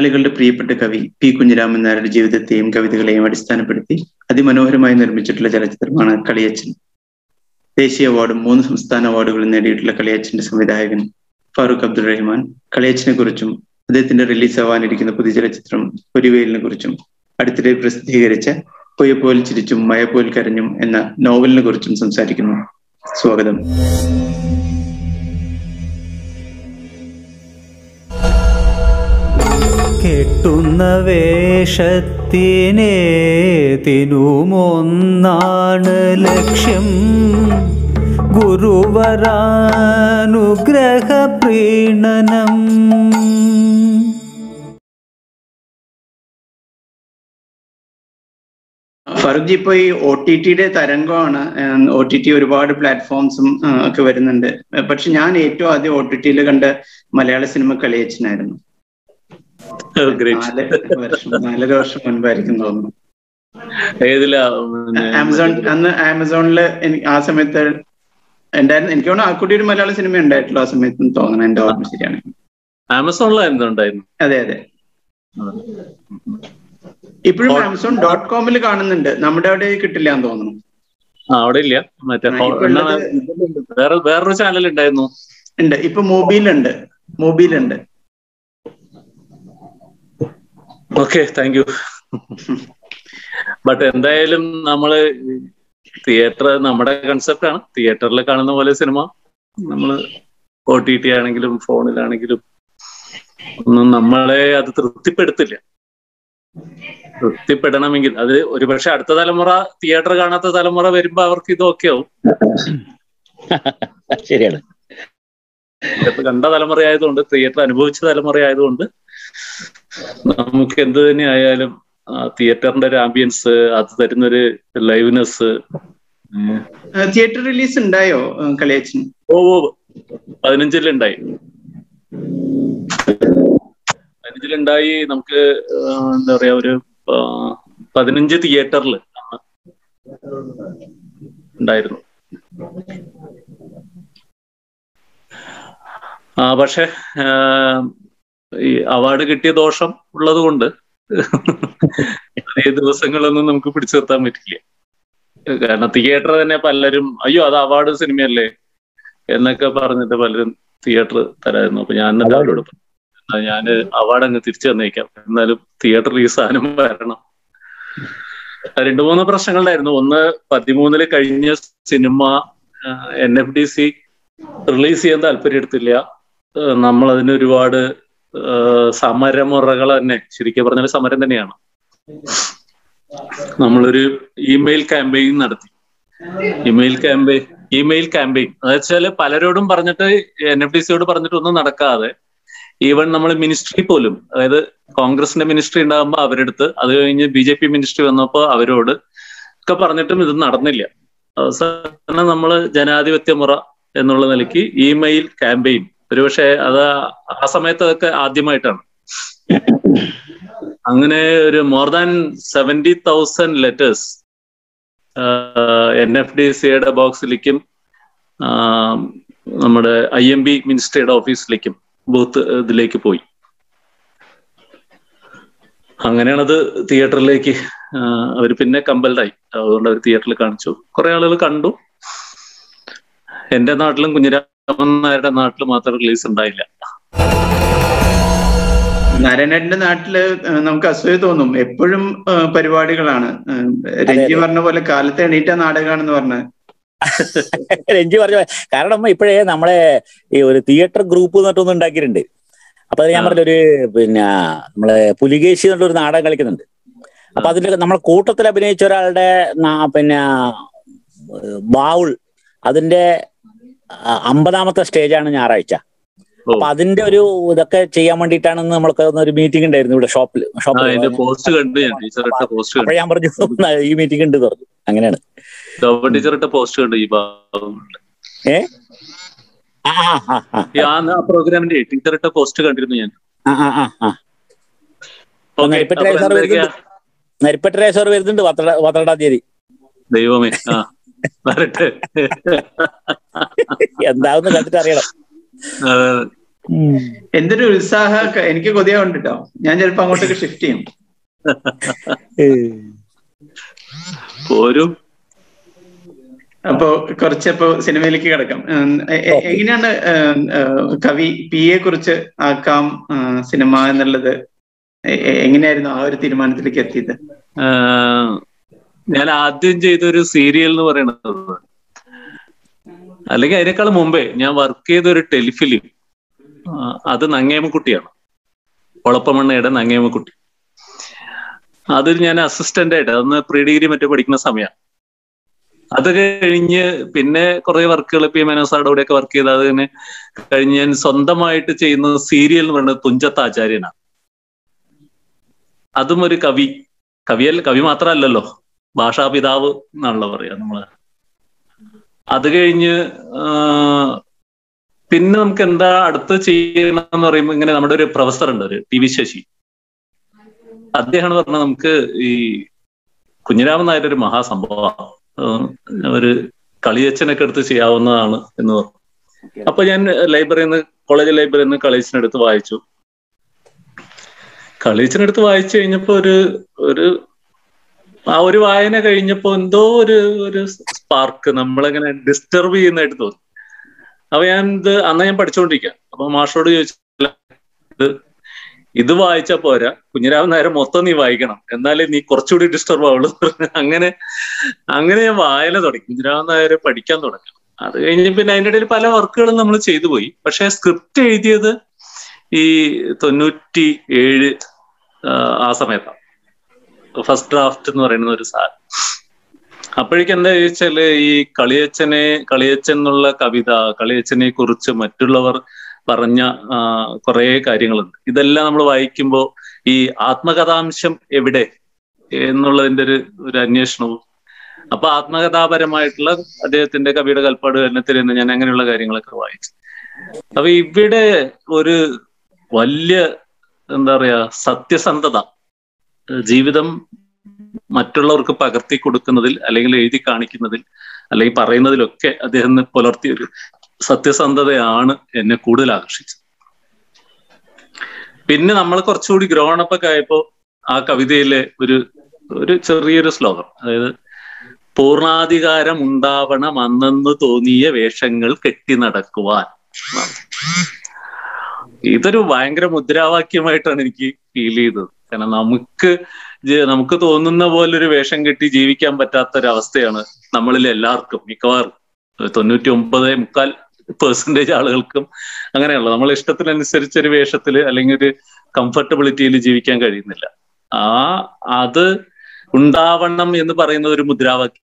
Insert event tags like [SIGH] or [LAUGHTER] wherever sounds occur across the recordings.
മലയാളികളുടെ പ്രിയപ്പെട്ട കവി പി കുഞ്ഞിരാമൻ നായരുടെ ജീവിതത്തെയും കവിതകളെയും അടിസ്ഥാനപ്പെടുത്തി അതിമനോഹരമായി നിർമ്മിച്ചിട്ടുള്ള ചലച്ചിത്രമാണ് കളിയച്ചൻ ദേശീയ അവാർഡും മൂന്ന് സംസ്ഥാന അവാർഡുകളും നേടിയിട്ടുള്ള കളിയച്ചന്റെ സംവിധായകൻ ഫാറൂഖ് അബ്ദുൾ റഹ്മാൻ. കളിയച്ചനെ കുറിച്ചും അദ്ദേഹത്തിന്റെ റിലീസ് ആവാനിരിക്കുന്ന പുതിയ ചലച്ചിത്രം പൊരിവേലിനെ കുറിച്ചും അടുത്തിടെ പ്രസിദ്ധീകരിച്ച പൊയ്യപ്പോൽ ചിരിച്ചും മയപ്പോൽ കരഞ്ഞും എന്ന നോവലിനെ കുറിച്ചും സംസാരിക്കുന്നു. സ്വാഗതം. കെട്ടുന്ന വേഷത്തിനേതിനുമൊന്നാണ് ലക്ഷ്യം. ഗുരുവരാനുഗ്രഹ പ്രീണനം ഫറൂഖ് ഇപ്പൊ ഈ ഒ ടി ടിയുടെ തരംഗമാണ്. ഒ ടി ടി ഒരുപാട് പ്ലാറ്റ്ഫോംസും ഒക്കെ വരുന്നുണ്ട്. പക്ഷെ ഞാൻ ഏറ്റവും ആദ്യം ഒ ടി ടിയിൽ കണ്ട മലയാള സിനിമ കളിയച്ചനായിരുന്നു. വർഷം നാലര വർഷം മുൻപായിരിക്കും തോന്നുന്നു. ഏതിലാ ആമസോൺ അന്ന് ആമസോണിൽ ആ സമയത്ത് ഉണ്ടായിരുന്നു എനിക്ക് തോന്നുന്നു ആ കുട്ടി ഒരു മലയാള സിനിമ ഉണ്ടായിട്ടുള്ളൂ ആ സമയത്ത് തോന്നണം എന്റെ ഓർമ്മ ശരിയാണ്. ആമസോണിലായിരുന്നു ഉണ്ടായിരുന്നു. അതെ അതെ. ഇപ്പോഴും ആമസോൺ ഡോട്ട് കോമിൽ കാണുന്നുണ്ട്. നമ്മുടെ അവിടെ കിട്ടില്ല എന്ന് തോന്നുന്നു. അവിടെ ഇല്ല. മറ്റേ വേറെ വേറൊരു ചാനൽ ഉണ്ടായിരുന്നു ഉണ്ട്. ഇപ്പൊ മൊബൈലുണ്ട്. മൊബൈലുണ്ട്. ഓക്കെ താങ്ക് യു ബട്ട് എന്തായാലും നമ്മൾ തിയേറ്റർ നമ്മുടെ കൺസെപ്റ്റ് ആണ്. തിയേറ്ററിൽ കാണുന്ന പോലെ സിനിമ നമ്മൾ ഒ ടി ടി ആണെങ്കിലും ഫോണിലാണെങ്കിലും ഒന്നും നമ്മളെ അത് തൃപ്തിപ്പെടുത്തില്ല. തൃപ്തിപ്പെടണമെങ്കിൽ. അത് ഒരുപക്ഷെ അടുത്ത തലമുറ തിയേറ്റർ കാണാത്ത തലമുറ വരുമ്പോ അവർക്ക് ഇത് ഓക്കെ ആവും. ശരിയാണ്. കണ്ട തലമുറ ആയതുകൊണ്ട് തിയേറ്റർ അനുഭവിച്ച തലമുറ ആയതുകൊണ്ട് നമുക്ക് എന്ത് തന്നെ ആയാലും തിയേറ്ററിന്റെ ഒരു ആംബിയൻസ് അത് തരുന്നൊരു ലൈവ്നെസ് തിയേറ്റർ റിലീസ് ഉണ്ടായോ കളിയച്ചൻ ഓ ഓ പതിനഞ്ചിലുണ്ടായി. പതിനഞ്ചിലുണ്ടായി നമുക്ക് എന്താ പറയാ ഒരു പതിനഞ്ച് തിയേറ്ററിൽ ഉണ്ടായിരുന്നു. ആ പക്ഷെ ഈ അവാർഡ് കിട്ടിയ ദോഷം ഉള്ളത് കൊണ്ട് അതേ ദിവസങ്ങളൊന്നും നമുക്ക് പിടിച്ചു നിർത്താൻ പറ്റില്ല. കാരണം തിയേറ്റർ തന്നെ പലരും അയ്യോ അത് അവാർഡ് സിനിമയല്ലേ? എന്നൊക്കെ പറഞ്ഞിട്ട് പലരും തിയേറ്റർ തരായിരുന്നു. അപ്പൊ ഞാൻ അവരോട് ഞാൻ അവാർഡ് അങ്ങ് തിരിച്ചു തന്നേക്കാം. എന്നാലും തിയേറ്ററിൽ ഈ സാധനം വരണം. രണ്ടു മൂന്ന് പ്രശ്നങ്ങളുണ്ടായിരുന്നു. ഒന്ന് പതിമൂന്നിൽ കഴിഞ്ഞ cinema N F D C release ചെയ്യാൻ താല്പര്യം എടുത്തില്ല നമ്മൾ അതിന് ഒരുപാട് സമരമുറകൾ തന്നെ ശരിക്കും പറഞ്ഞാൽ സമരം തന്നെയാണ്. നമ്മളൊരു ഇമെയിൽ ക്യാമ്പയിൻ നടത്തി. Email campaign email campaign. അതായത് പലരോടും പറഞ്ഞിട്ട് എൻ എഫ് ഡി സിയോട് പറഞ്ഞിട്ട് ഒന്നും നടക്കാതെ ഈവൻ നമ്മൾ മിനിസ്ട്രി പോലും അതായത് കോൺഗ്രസിന്റെ മിനിസ്ട്രി ഉണ്ടാകുമ്പോൾ അവരെടുത്ത് അത് കഴിഞ്ഞ് ബി ജെ പി മിനിസ്ട്രി വന്നപ്പോൾ അവരോട് ഒക്കെ പറഞ്ഞിട്ടും ഇത് നടന്നില്ല. അവസാനം നമ്മൾ ജനാധിപത്യ മുറ എന്നുള്ള നിലയ്ക്ക് ഇമെയിൽ ക്യാമ്പയിൻ ഒരുപക്ഷെ അത് ആ സമയത്ത് അതൊക്കെ ആദ്യമായിട്ടാണ്. അങ്ങനെ ഒരു more than seventy thousand letters N F D സിയുടെ ബോക്സിലേക്കും നമ്മുടെ ഐ എം ബി മിനിസ്ട്രിയുടെ ഓഫീസിലേക്കും ബൂത്ത് ഇതിലേക്ക് പോയി. അങ്ങനെയാണത് തിയേറ്ററിലേക്ക് അവർ പിന്നെ കമ്പൽഡായി അതുകൊണ്ട് അവർ തിയേറ്ററിൽ കാണിച്ചു. കുറെ ആളുകൾ കണ്ടു. എന്റെ നാട്ടിലും നായരുടെ നാട്ടിൽ മാത്രം റിലീസ് ഉണ്ടായില്ല. നരനന്റെ നാട്ടിൽ നമുക്ക് അസൂയ തോന്നും. എപ്പോഴും പരിപാടികളാണ്. [LAUGHS] രഞ്ജി പറഞ്ഞ പോലെ കാലത്തെ എണീറ്റ നാടകമാണെന്ന് പറഞ്ഞ. രഞ്ജി പറഞ്ഞ കാരണം ഇപ്പോഴേ നമ്മളെ ഈ ഒരു തിയേറ്റർ ഗ്രൂപ്പ് എന്നിട്ടൊന്നും ഉണ്ടാക്കിയിട്ടുണ്ട്. അപ്പൊ അത് ഞാൻ പറഞ്ഞ ഒരു പിന്നെ നമ്മളെ പുലികേശി എന്നുള്ളൊരു നാടകം കളിക്കുന്നുണ്ട്. അപ്പൊ അതിന്റെ നമ്മളെ കൂട്ടത്തിൽ അഭിനയിച്ച ഒരാളുടെ പിന്നെ ബാവുൾ അതിന്റെ അമ്പതാമത്തെ സ്റ്റേജാണ് ഞായറാഴ്ച. അപ്പൊ അതിന്റെ ഒരു ഇതൊക്കെ ചെയ്യാൻ വേണ്ടിയിട്ടാണ് നമ്മൾക്ക് ഒരു മീറ്റിംഗ് ഉണ്ടായിരുന്നു ഇവിടെ ഷോപ്പിൽ ഷോപ്പിൽ പോസ്റ്റ് കണ്ടു ഞാൻ ടീച്ചറിട്ട പോസ്റ്റ് കണ്ടു. ഞാൻ പറഞ്ഞു ഈ മീറ്റിംഗ് ഉണ്ട് പറഞ്ഞു. അങ്ങനെയാണ്. ടീച്ചറിട്ട പോസ്റ്റ് കണ്ടു ഈ ഏ? ആ പ്രോഗ്രാമിന്റെ ടീച്ചറിട്ട പോസ്റ്റ് കണ്ടിരുന്നു ഞാൻ. നരിപ്പറ്റ സാർ വരുന്നുണ്ട്. പന്ത്രണ്ടാം തീയതി. ദൈവമേ ആ. എന്താവുന്ന കണ്ടിട്ട് അറിയണം. എന്തൊരു ഉത്സാഹ എനിക്ക് കൊതിയാവുണ്ട് കേട്ടോ ഞാൻ ചിലപ്പോ അങ്ങോട്ടേക്ക് ഷിഫ്റ്റ് ചെയ്യും. പോരും. അപ്പോ കുറച്ചപ്പോ സിനിമയിലേക്ക് കിടക്കാം. എങ്ങനെയാണ് കവി പി എ കുറിച്ച് ആക്കാം സിനിമ എന്നുള്ളത്? എങ്ങനെയായിരുന്നു ആ ഒരു തീരുമാനത്തിലേക്ക് എത്തിയത്? ഞാൻ ആദ്യം ചെയ്ത ഒരു സീരിയൽ എന്ന് പറയുന്നത് അല്ലെങ്കിൽ അതിനേക്കാൾ മുമ്പേ ഞാൻ വർക്ക് ചെയ്ത ഒരു ടെലിഫിലിം അത് നങ്ങേമക്കുട്ടിയാണ്. ഒളപ്പമണ്ണയുടെ നങ്ങേമക്കുട്ടി. അതിൽ ഞാൻ അസിസ്റ്റന്റ് ആയിട്ട് അന്ന് പ്രീ ഡിഗ്രി മറ്റേ പഠിക്കുന്ന സമയം അത് കഴിഞ്ഞ് പിന്നെ കുറെ വർക്കുകൾ പി മനോസാറുടെ കൂടെയൊക്കെ വർക്ക് ചെയ്ത് അത് തന്നെ കഴിഞ്ഞ് ഞാൻ സ്വന്തമായിട്ട് ചെയ്യുന്ന സീരിയൽ എന്ന് പറയുന്നത് തുഞ്ചത്ത് ആചാര്യനാണ്. അതും ഒരു കവി. കവിയൽ കവി മാത്രമല്ലല്ലോ. ഭാഷാപിതാവ് എന്നാണല്ലോ പറയാ നമ്മൾ. അത് കഴിഞ്ഞ് പിന്നെ നമുക്ക് എന്താ അടുത്ത് ചെയ്യണം എന്ന് പറയുമ്പോൾ ഇങ്ങനെ നമ്മുടെ ഒരു പ്രൊഫസർ ഉണ്ട് ഒരു ടി വി ശശി. അദ്ദേഹമാണ് പറഞ്ഞത് നമുക്ക് ഈ കുഞ്ഞിരാമൻ നായർ ഒരു മഹാസംഭവമാണ് ഒരു കളിയച്ഛനൊക്കെ എടുത്ത് ചെയ്യാവുന്നതാണ് എന്ന് പറഞ്ഞു. അപ്പൊ ഞാൻ ലൈബ്രറിയിൽ നിന്ന് കോളേജ് ലൈബ്രറിയിൽ നിന്ന് കളിയച്ഛനെടുത്ത് വായിച്ചു. കളിയച്ഛനെടുത്ത് വായിച്ചു കഴിഞ്ഞപ്പോ ഒരു ഒരു ആ ഒരു വായന കഴിഞ്ഞപ്പോ എന്തോ ഒരു ഒരു സ്പാർക്ക് നമ്മളിങ്ങനെ ഡിസ്റ്റർബ് ചെയ്യുന്നതായിട്ട് തോന്നി. അപ്പൊ ഞാൻ ഇത് അന്ന് ഞാൻ പഠിച്ചുകൊണ്ടിരിക്കാം അപ്പൊ മാഷോട് ചോദിച്ചു ഇത് വായിച്ചാ പോരാ. കുഞ്ഞിരാമൻ നേരം മൊത്തം നീ വായിക്കണം. എന്നാലേ നീ കുറച്ചുകൂടി ഡിസ്റ്റർബ് ആവുള്ളൂ അങ്ങനെ അങ്ങനെ ഞാൻ വായന തുടങ്ങി. കുഞ്ഞിരാമൻ നായരെ പഠിക്കാൻ തുടങ്ങി. അത് കഴിഞ്ഞ് പിന്നെ അതിന്റെ ഇടയിൽ പല വർക്കുകളും നമ്മൾ ചെയ്തു പോയി. പക്ഷെ സ്ക്രിപ്റ്റ് എഴുതിയത് ഈ തൊണ്ണൂറ്റി ഏഴ് ആ സമയത്താണ് ഫസ്റ്റ് ഡ്രാഫ്റ്റ് എന്ന് പറയുന്ന ഒരു സാധനം അപ്പോഴേക്കും എന്താ ചോദിച്ചാൽ ഈ കളിയച്ഛനെ കളിയച്ഛൻ എന്നുള്ള കവിത കളിയച്ഛനെ കുറിച്ച് മറ്റുള്ളവർ പറഞ്ഞ കുറെ കാര്യങ്ങളുണ്ട്. ഇതെല്ലാം നമ്മൾ വായിക്കുമ്പോൾ ഈ ആത്മകഥാംശം എവിടെ? എന്നുള്ളതിന്റെ ഒരു ഒരു അന്വേഷണവും. അപ്പൊ ആത്മകഥാപരമായിട്ടുള്ള അദ്ദേഹത്തിന്റെ കവിയുടെ കൽപ്പാട് കരണത്തിൽ നിന്ന് ഞാൻ അങ്ങനെയുള്ള കാര്യങ്ങളൊക്കെ വായിച്ചു. അപ്പൊ ഇവിടെ ഒരു വലിയ എന്താ പറയാ സത്യസന്ധത ജീവിതം മറ്റുള്ളവർക്ക് പകർത്തി കൊടുക്കുന്നതിൽ അല്ലെങ്കിൽ എഴുതി കാണിക്കുന്നതിൽ അല്ലെങ്കിൽ പറയുന്നതിലൊക്കെ അദ്ദേഹം പുലർത്തിയ ഒരു സത്യസന്ധതയാണ് എന്നെ കൂടുതൽ ആകർഷിച്ചത്. പിന്നെ നമ്മൾ കുറച്ചുകൂടി ഗ്രോണപ്പൊക്കെ ആയപ്പോ ആ കവിതയിലെ ഒരു ഒരു ചെറിയൊരു ശ്ലോകം. അതായത് പൂർണാധികാരം ഉണ്ടാവണം അന്നെന്ന് തോന്നിയ വേഷങ്ങൾ കെട്ടി നടക്കുവാൻ ഇതൊരു ഭയങ്കര മുദ്രാവാക്യമായിട്ടാണ് എനിക്ക് ഫീൽ ചെയ്തത്. കാരണം നമുക്ക് നമുക്ക് തോന്നുന്ന പോലെ ഒരു വേഷം കെട്ടി ജീവിക്കാൻ പറ്റാത്ത ഒരു അവസ്ഥയാണ് നമ്മളിൽ എല്ലാവർക്കും മിക്കവാറും. തൊണ്ണൂറ്റി ഒമ്പത് മുക്കാൽ പെർസെന്റേജ് ആളുകൾക്കും അങ്ങനെയുള്ള നമ്മളെ ഇഷ്ടത്തിനനുസരിച്ച് ഒരു വേഷത്തിൽ അല്ലെങ്കിൽ ഒരു കംഫർട്ടബിലിറ്റിയിൽ ജീവിക്കാൻ കഴിയുന്നില്ല. ആ അത് ഉണ്ടാവണം എന്ന് പറയുന്ന ഒരു മുദ്രാവാക്യമാണ്.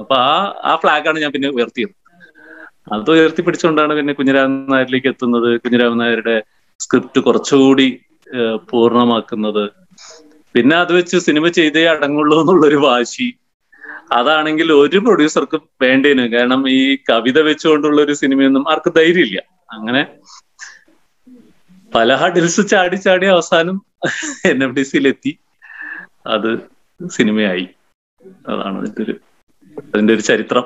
അപ്പൊ ആ ആ ഫ്ലാഗാണ് ഞാൻ പിന്നെ ഉയർത്തിയത്. അത് ഉയർത്തിപ്പിടിച്ചുകൊണ്ടാണ് പിന്നെ കുഞ്ഞിരാമൻ നായരിലേക്ക് എത്തുന്നത്. കുഞ്ഞിരാമൻ നായരുടെ സ്ക്രിപ്റ്റ് കുറച്ചുകൂടി പൂർണമാക്കുന്നത്. പിന്നെ അത് വെച്ച് സിനിമ ചെയ്തേ അടങ്ങുള്ളൂ എന്നുള്ളൊരു വാശി. അതാണെങ്കിൽ ഒരു പ്രൊഡ്യൂസർക്കും വേണ്ടേനു. കാരണം ഈ കവിത വെച്ചുകൊണ്ടുള്ള ഒരു സിനിമയൊന്നും ആർക്ക് ധൈര്യമില്ല. അങ്ങനെ പല ഹഡിൽസ് ചാടി ചാടി അവസാനം എൻ എഫ് ഡി സിയിലെത്തി. അത് സിനിമയായി. അതാണ് അതിന്റെ ഒരു അതിന്റെ ഒരു ചരിത്രം.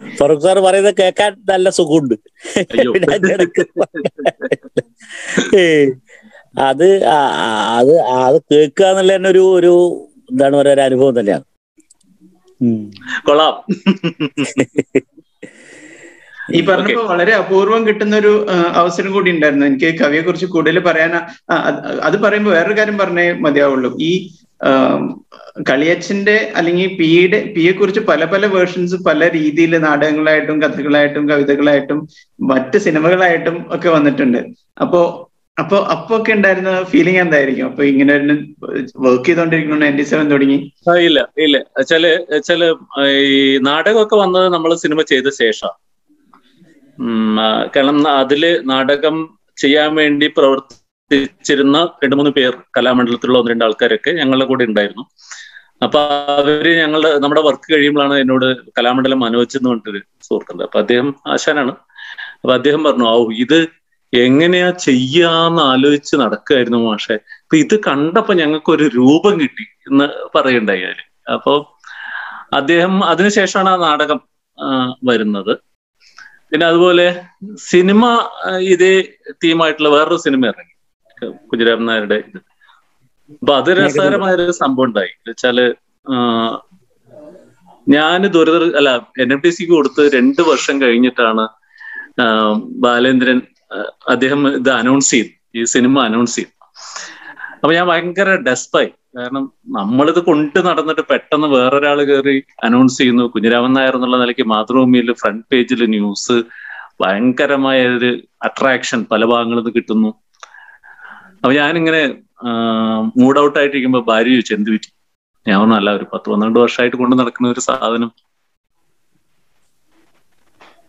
ഫറൂഖ് സാർ പറയുന്നത് കേൾക്കാൻ നല്ല സുഖമുണ്ട്. അത് അത് അത് കേൾക്കുക എന്നുള്ള തന്നെ ഒരു ഒരു എന്താണ് പറയുക ഒരു അനുഭവം തന്നെയാണ്. കൊള്ളാം. ഈ പറഞ്ഞപ്പോ വളരെ അപൂർവം കിട്ടുന്ന ഒരു അവസരം കൂടി ഉണ്ടായിരുന്നു. എനിക്ക് കവിയെ കുറിച്ച് കൂടുതൽ പറയാൻ അത് പറയുമ്പോൾ വേറൊരു കാര്യം പറഞ്ഞേ മതിയാവുള്ളൂ. ഈ കളിയച്ഛന്റെ അല്ലെങ്കിൽ പിയുടെ പിയെ കുറിച്ച് പല പല വേർഷൻസ് പല രീതിയിൽ നാടകങ്ങളായിട്ടും കഥകളായിട്ടും കവിതകളായിട്ടും മറ്റ് സിനിമകളായിട്ടും ഒക്കെ വന്നിട്ടുണ്ട്. അപ്പോ അപ്പൊ അപ്പൊ ഒക്കെ ഉണ്ടായിരുന്ന ഫീലിംഗ് എന്തായിരിക്കും? അപ്പൊ ഇങ്ങനെ ഒരു വർക്ക് ചെയ്തോണ്ടിരിക്കുന്നു നയന്റി സെവൻ തുടങ്ങി? ഇല്ല ഇല്ല. ചില ചില ഈ നാടകമൊക്കെ വന്നത് നമ്മൾ സിനിമ ചെയ്ത ശേഷം കാരണം അതിൽ നാടകം ചെയ്യാൻ വേണ്ടി പ്രവർത്തിച്ചിരുന്ന രണ്ട് മൂന്ന് പേർ കലാമണ്ഡലത്തിലുള്ള ഒന്ന് രണ്ട് ആൾക്കാരൊക്കെ ഞങ്ങളുടെ കൂടെ ഉണ്ടായിരുന്നു. അപ്പൊ അവർ ഞങ്ങളുടെ നമ്മുടെ വർക്ക് കഴിയുമ്പോഴാണ് എന്നോട് കലാമണ്ഡലം മനോജ് എന്ന് പറഞ്ഞിട്ടൊരു സുഹൃത്തുണ്ട്. അപ്പൊ അദ്ദേഹം ആശാനാണ്. അപ്പൊ അദ്ദേഹം പറഞ്ഞു ഓ ഇത് എങ്ങനെയാ ചെയ്യാന്ന് ആലോചിച്ച് നടക്കുമായിരുന്നു മാഷെ. അപ്പൊ ഇത് കണ്ടപ്പോ ഞങ്ങൾക്ക് ഒരു രൂപം കിട്ടി എന്ന് പറയണ്ടായി അപ്പൊ അദ്ദേഹം അതിനുശേഷമാണ് ആ നാടകം വരുന്നത്. പിന്നെ അതുപോലെ സിനിമ ഇതേ തീമായിട്ടുള്ള വേറൊരു സിനിമ ഇറങ്ങി. കുഞ്ഞിരാമൻ നായരുടെ ഇത്. അപ്പൊ അത് രസകരമായൊരു സംഭവം ഉണ്ടായി. വെച്ചാൽ ഞാൻ ദുരിത അല്ല എൻ എം ടി സിക്ക് കൊടുത്ത് രണ്ട് വർഷം കഴിഞ്ഞിട്ടാണ് ബാലേന്ദ്രൻ അദ്ദേഹം ഇത് അനൗൺസ് ചെയ്തു. ഈ സിനിമ അനൗൺസ് ചെയ്തു. അപ്പൊ ഞാൻ ഭയങ്കര ഡെസ്പായി കാരണം നമ്മളിത് കൊണ്ട് നടന്നിട്ട് പെട്ടെന്ന് വേറൊരാൾ കയറി അനൗൺസ് ചെയ്യുന്നു. കുഞ്ഞിരാമൻ നായർ എന്നുള്ള നിലയ്ക്ക് മാതൃഭൂമിയിൽ ഫ്രണ്ട് പേജിൽ ന്യൂസ് ഭയങ്കരമായ ഒരു അട്രാക്ഷൻ പല ഭാഗങ്ങളിൽ നിന്ന് കിട്ടുന്നു. അപ്പൊ ഞാനിങ്ങനെ മൂഡ് ഔട്ട് ആയിട്ടിരിക്കുമ്പോ ഭാര്യ ചോദിച്ചു എന്ത് പറ്റി? ഞാൻ ഒന്നല്ല ഒരു പത്ത് പന്ത്രണ്ട് വർഷമായിട്ട് കൊണ്ട് നടക്കുന്ന ഒരു സാധനം.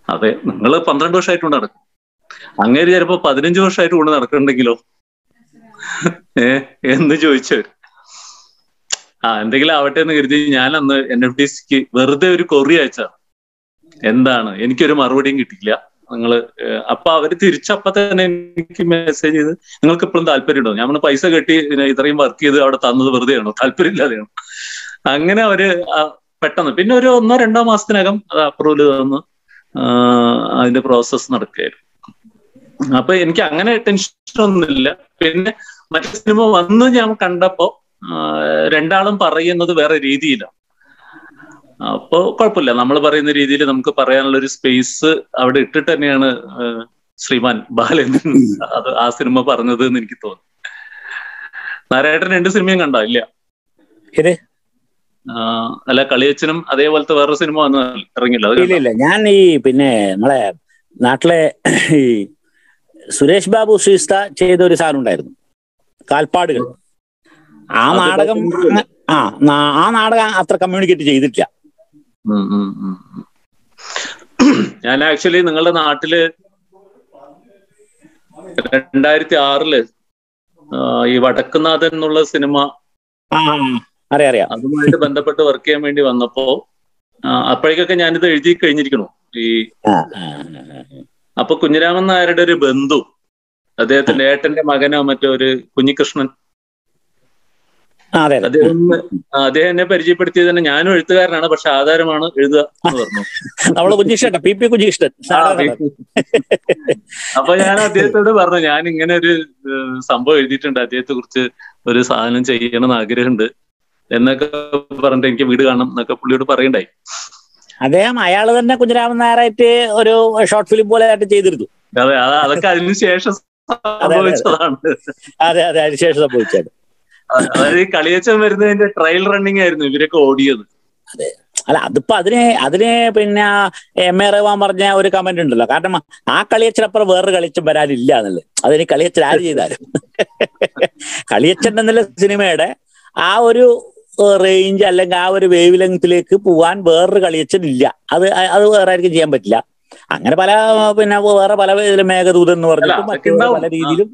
അതെ നിങ്ങൾ പന്ത്രണ്ട് വർഷമായിട്ട് കൊണ്ട് നടക്കും. അങ്ങേര് ചിലപ്പോ പതിനഞ്ച് വർഷമായിട്ട് കൊണ്ട് നടക്കണ്ടെങ്കിലോ? ഏ എന്ന് ചോദിച്ചവർ ആ എന്തെങ്കിലും ആവട്ടെ എന്ന് കരുതി ഞാൻ അന്ന് എൻ എഫ് ഡി സിക്ക് വെറുതെ ഒരു കൊറി അയച്ചതാണ് എന്താണ്? എനിക്കൊരു മറുപടിയും കിട്ടിയില്ല. നിങ്ങൾ അപ്പൊ അവർ തിരിച്ചപ്പ തന്നെ എനിക്ക് മെസ്സേജ് ചെയ്ത് നിങ്ങൾക്ക് ഇപ്പോഴും താല്പര്യമുണ്ടോ ഞാൻ പറഞ്ഞു, പൈസ കെട്ടി ഇത്രയും വർക്ക് ചെയ്ത് അവിടെ തന്നത് വെറുതെയാണോ താല്പര്യമില്ലാതെയാണോ അങ്ങനെ അവർ പെട്ടെന്ന്. പിന്നെ ഒരു ഒന്നോ രണ്ടോ മാസത്തിനകം അത് അപ്രൂവൽ തന്ന്. അതിന്റെ പ്രോസസ് നടക്കുകയായിരുന്നു. അപ്പൊ എനിക്ക് അങ്ങനെ ടെൻഷൻ ഒന്നുമില്ല. പിന്നെ മറ്റേ സിനിമ വന്ന് ഞാൻ കണ്ടപ്പോ രണ്ടാളും പറയുന്നത് വേറെ രീതിയിലാണ് അപ്പോ കുഴപ്പമില്ല നമ്മൾ പറയുന്ന രീതിയിൽ നമുക്ക് പറയാനുള്ള ഒരു സ്പേസ് അവിടെ ഇട്ടിട്ട് തന്നെയാണ് ശ്രീമാൻ ബാലേന്ദ്രൻ അത് ആ സിനിമ പറഞ്ഞത് എന്ന് എനിക്ക് തോന്നുന്നു. നാരായണൻ രണ്ട് സിനിമയും കണ്ട? ഇല്ല. അല്ല കളിയച്ചനും അതേപോലത്തെ വേറെ സിനിമ വന്ന് ഇറങ്ങില്ല ഇല്ല ഇല്ല. ഞാൻ ഈ പിന്നെ നമ്മളെ നാട്ടിലെ ഈ സുരേഷ് ബാബു ശ്രീസ്ത ചെയ്ത ഒരു സാധനം ഉണ്ടായിരുന്നു. കാൽപ്പാടുകൾ. ആ നാടകം ആ ആ നാടകം അത്ര കമ്മ്യൂണിക്കേറ്റ് ചെയ്തിട്ടില്ല. ഞാൻ ആക്ച്വലി നിങ്ങളുടെ നാട്ടിൽ രണ്ടായിരത്തി ആറിൽ ഈ വടക്കുനാഥൻ എന്നുള്ള സിനിമ അതുമായിട്ട് ബന്ധപ്പെട്ട് വർക്ക് ചെയ്യാൻ വേണ്ടി വന്നപ്പോ അപ്പോഴേക്കൊക്കെ ഞാനിത് എഴുതി കഴിഞ്ഞിരിക്കണു ഈ. അപ്പൊ കുഞ്ഞിരാമൻ നായരുടെ ഒരു ബന്ധു അദ്ദേഹത്തിന്റെ ഏട്ടന്റെ മകനോ മറ്റോ ഒരു കുഞ്ഞികൃഷ്ണൻ അദ്ദേഹം എന്നെ പരിചയപ്പെടുത്തിയത് തന്നെ ഞാനും എഴുത്തുകാരനാണ് പക്ഷെ ആധാരമാണ് എഴുതുക എന്ന് പറഞ്ഞു. നമ്മൾ കുഞ്ഞിഷ്ടൻ പി. പി. കുഞ്ഞിഷ്ടൻ അപ്പൊ ഞാൻ അദ്ദേഹത്തോട് പറഞ്ഞു ഞാൻ ഇങ്ങനെ ഒരു സംഭവം എഴുതിയിട്ടുണ്ട്. അദ്ദേഹത്തെ കുറിച്ച് ഒരു സാധനം ചെയ്യണമെന്ന് ആഗ്രഹമുണ്ട്. എന്നൊക്കെ പറഞ്ഞിട്ട് എനിക്ക് വീട് കാണണം എന്നൊക്കെ പുള്ളിയോട് പറയണ്ടായി. അദ്ദേഹം അയാൾ തന്നെ കുഞ്ഞിരാമൻ നായരായിട്ട് ഒരു ഷോർട്ട് ഫിലിം പോലെ ആയിട്ട് ചെയ്തിരുന്നു. അതെ അത് അതൊക്കെ അതിനുശേഷം സംഭവിച്ചതാണ്. അതെ അതെ അതിനുശേഷം സംഭവിച്ചത്. അതായത് കളിയച്ചൻ വരുന്നതിന്റെ ട്രയൽ റണ്ണിങ് ആയിരുന്നു ഇവരൊക്കെ ഓടിയത്. അതെ. അല്ല അതിപ്പോ അതിന് അതിന് പിന്നെ എം എ റഹ്മാൻ പറഞ്ഞ ഒരു കമന്റ് ഉണ്ടല്ലോ. കാരണം ആ കളിയച്ചനപ്പുറം വേറൊരു കളിയച്ചൻ വരാനില്ല എന്നുള്ളത്. അതിന് കളിയച്ചൻ ആര് ചെയ്താലും. കളിയച്ചൻ എന്നുള്ള സിനിമയുടെ ആ ഒരു റേഞ്ച് അല്ലെങ്കിൽ ആ ഒരു വേവ് ലെങ്ത്തിലേക്ക് പോവാൻ വേറൊരു കളിയച്ചൻ ഇല്ല. അത് അത് വേറെ ആർക്കും ചെയ്യാൻ പറ്റില്ല. അങ്ങനെ പല പിന്നെ വേറെ പല മേഘദൂതം എന്ന് പറഞ്ഞിട്ടും മറ്റു പല രീതിയിലും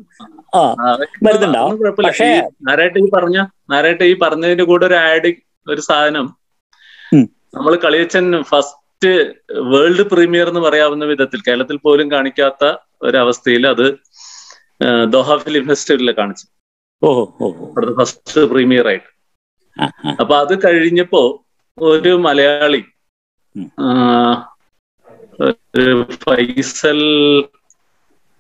ആ വരുന്നുണ്ടാവും. പക്ഷേ- ഈ ഈ പറഞ്ഞ നാരായട്ട് ഈ പറഞ്ഞതിന്റെ കൂടെ ഒരു ആഡ് ഒരു സാധനം. നമ്മൾ കളിയച്ചൻ ഫസ്റ്റ് വേൾഡ് പ്രീമിയർ എന്ന് പറയാവുന്ന വിധത്തിൽ കേരളത്തിൽ പോലും കാണിക്കാത്ത ഒരവസ്ഥയിൽ അത് ദോഹ ഫിലിം ഫെസ്റ്റിവലിൽ കാണിച്ചു. ഓഹോ അവിടുത്തെ ഫസ്റ്റ് പ്രീമിയർ ആയിട്ട്. അപ്പൊ അത് കഴിഞ്ഞപ്പോ ഒരു മലയാളി ഫൈസൽ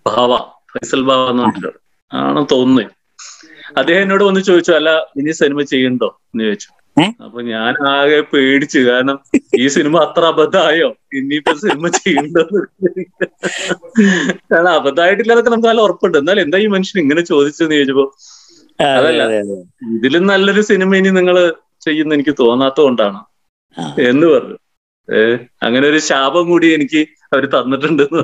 ഭാവ ഫൈസൽ ഭാവ എന്ന് പറഞ്ഞിട്ടുണ്ട്. ആണെന്ന് തോന്നുന്നു. അദ്ദേഹം എന്നോട് വന്ന് ചോദിച്ചു അല്ല ഇനി സിനിമ ചെയ്യണ്ടോ? എന്ന് ചോദിച്ചു? അപ്പൊ ഞാൻ ആകെ പേടിച്ചു. കാരണം ഈ സിനിമ അത്ര അബദ്ധമായോ? ഇനിയിപ്പോ സിനിമ ചെയ്യണ്ടോ കാരണം അബദ്ധമായിട്ടില്ലാതൊക്കെ നമുക്ക് നല്ല ഉറപ്പുണ്ട്. എന്നാൽ എന്താ ഈ മനുഷ്യൻ ഇങ്ങനെ ചോദിച്ചെന്ന് ചോദിച്ചപ്പോ? അതല്ല. അതെ, അതെ. ഇതിലും നല്ലൊരു സിനിമ ഇനി നിങ്ങൾ ചെയ്യുന്ന എനിക്ക് തോന്നാത്തത് കൊണ്ടാണ് എന്ന് പറഞ്ഞു. അങ്ങനെ ഒരു ശാപം കൂടി എനിക്ക് അവർ തന്നിട്ടുണ്ട് എന്ന്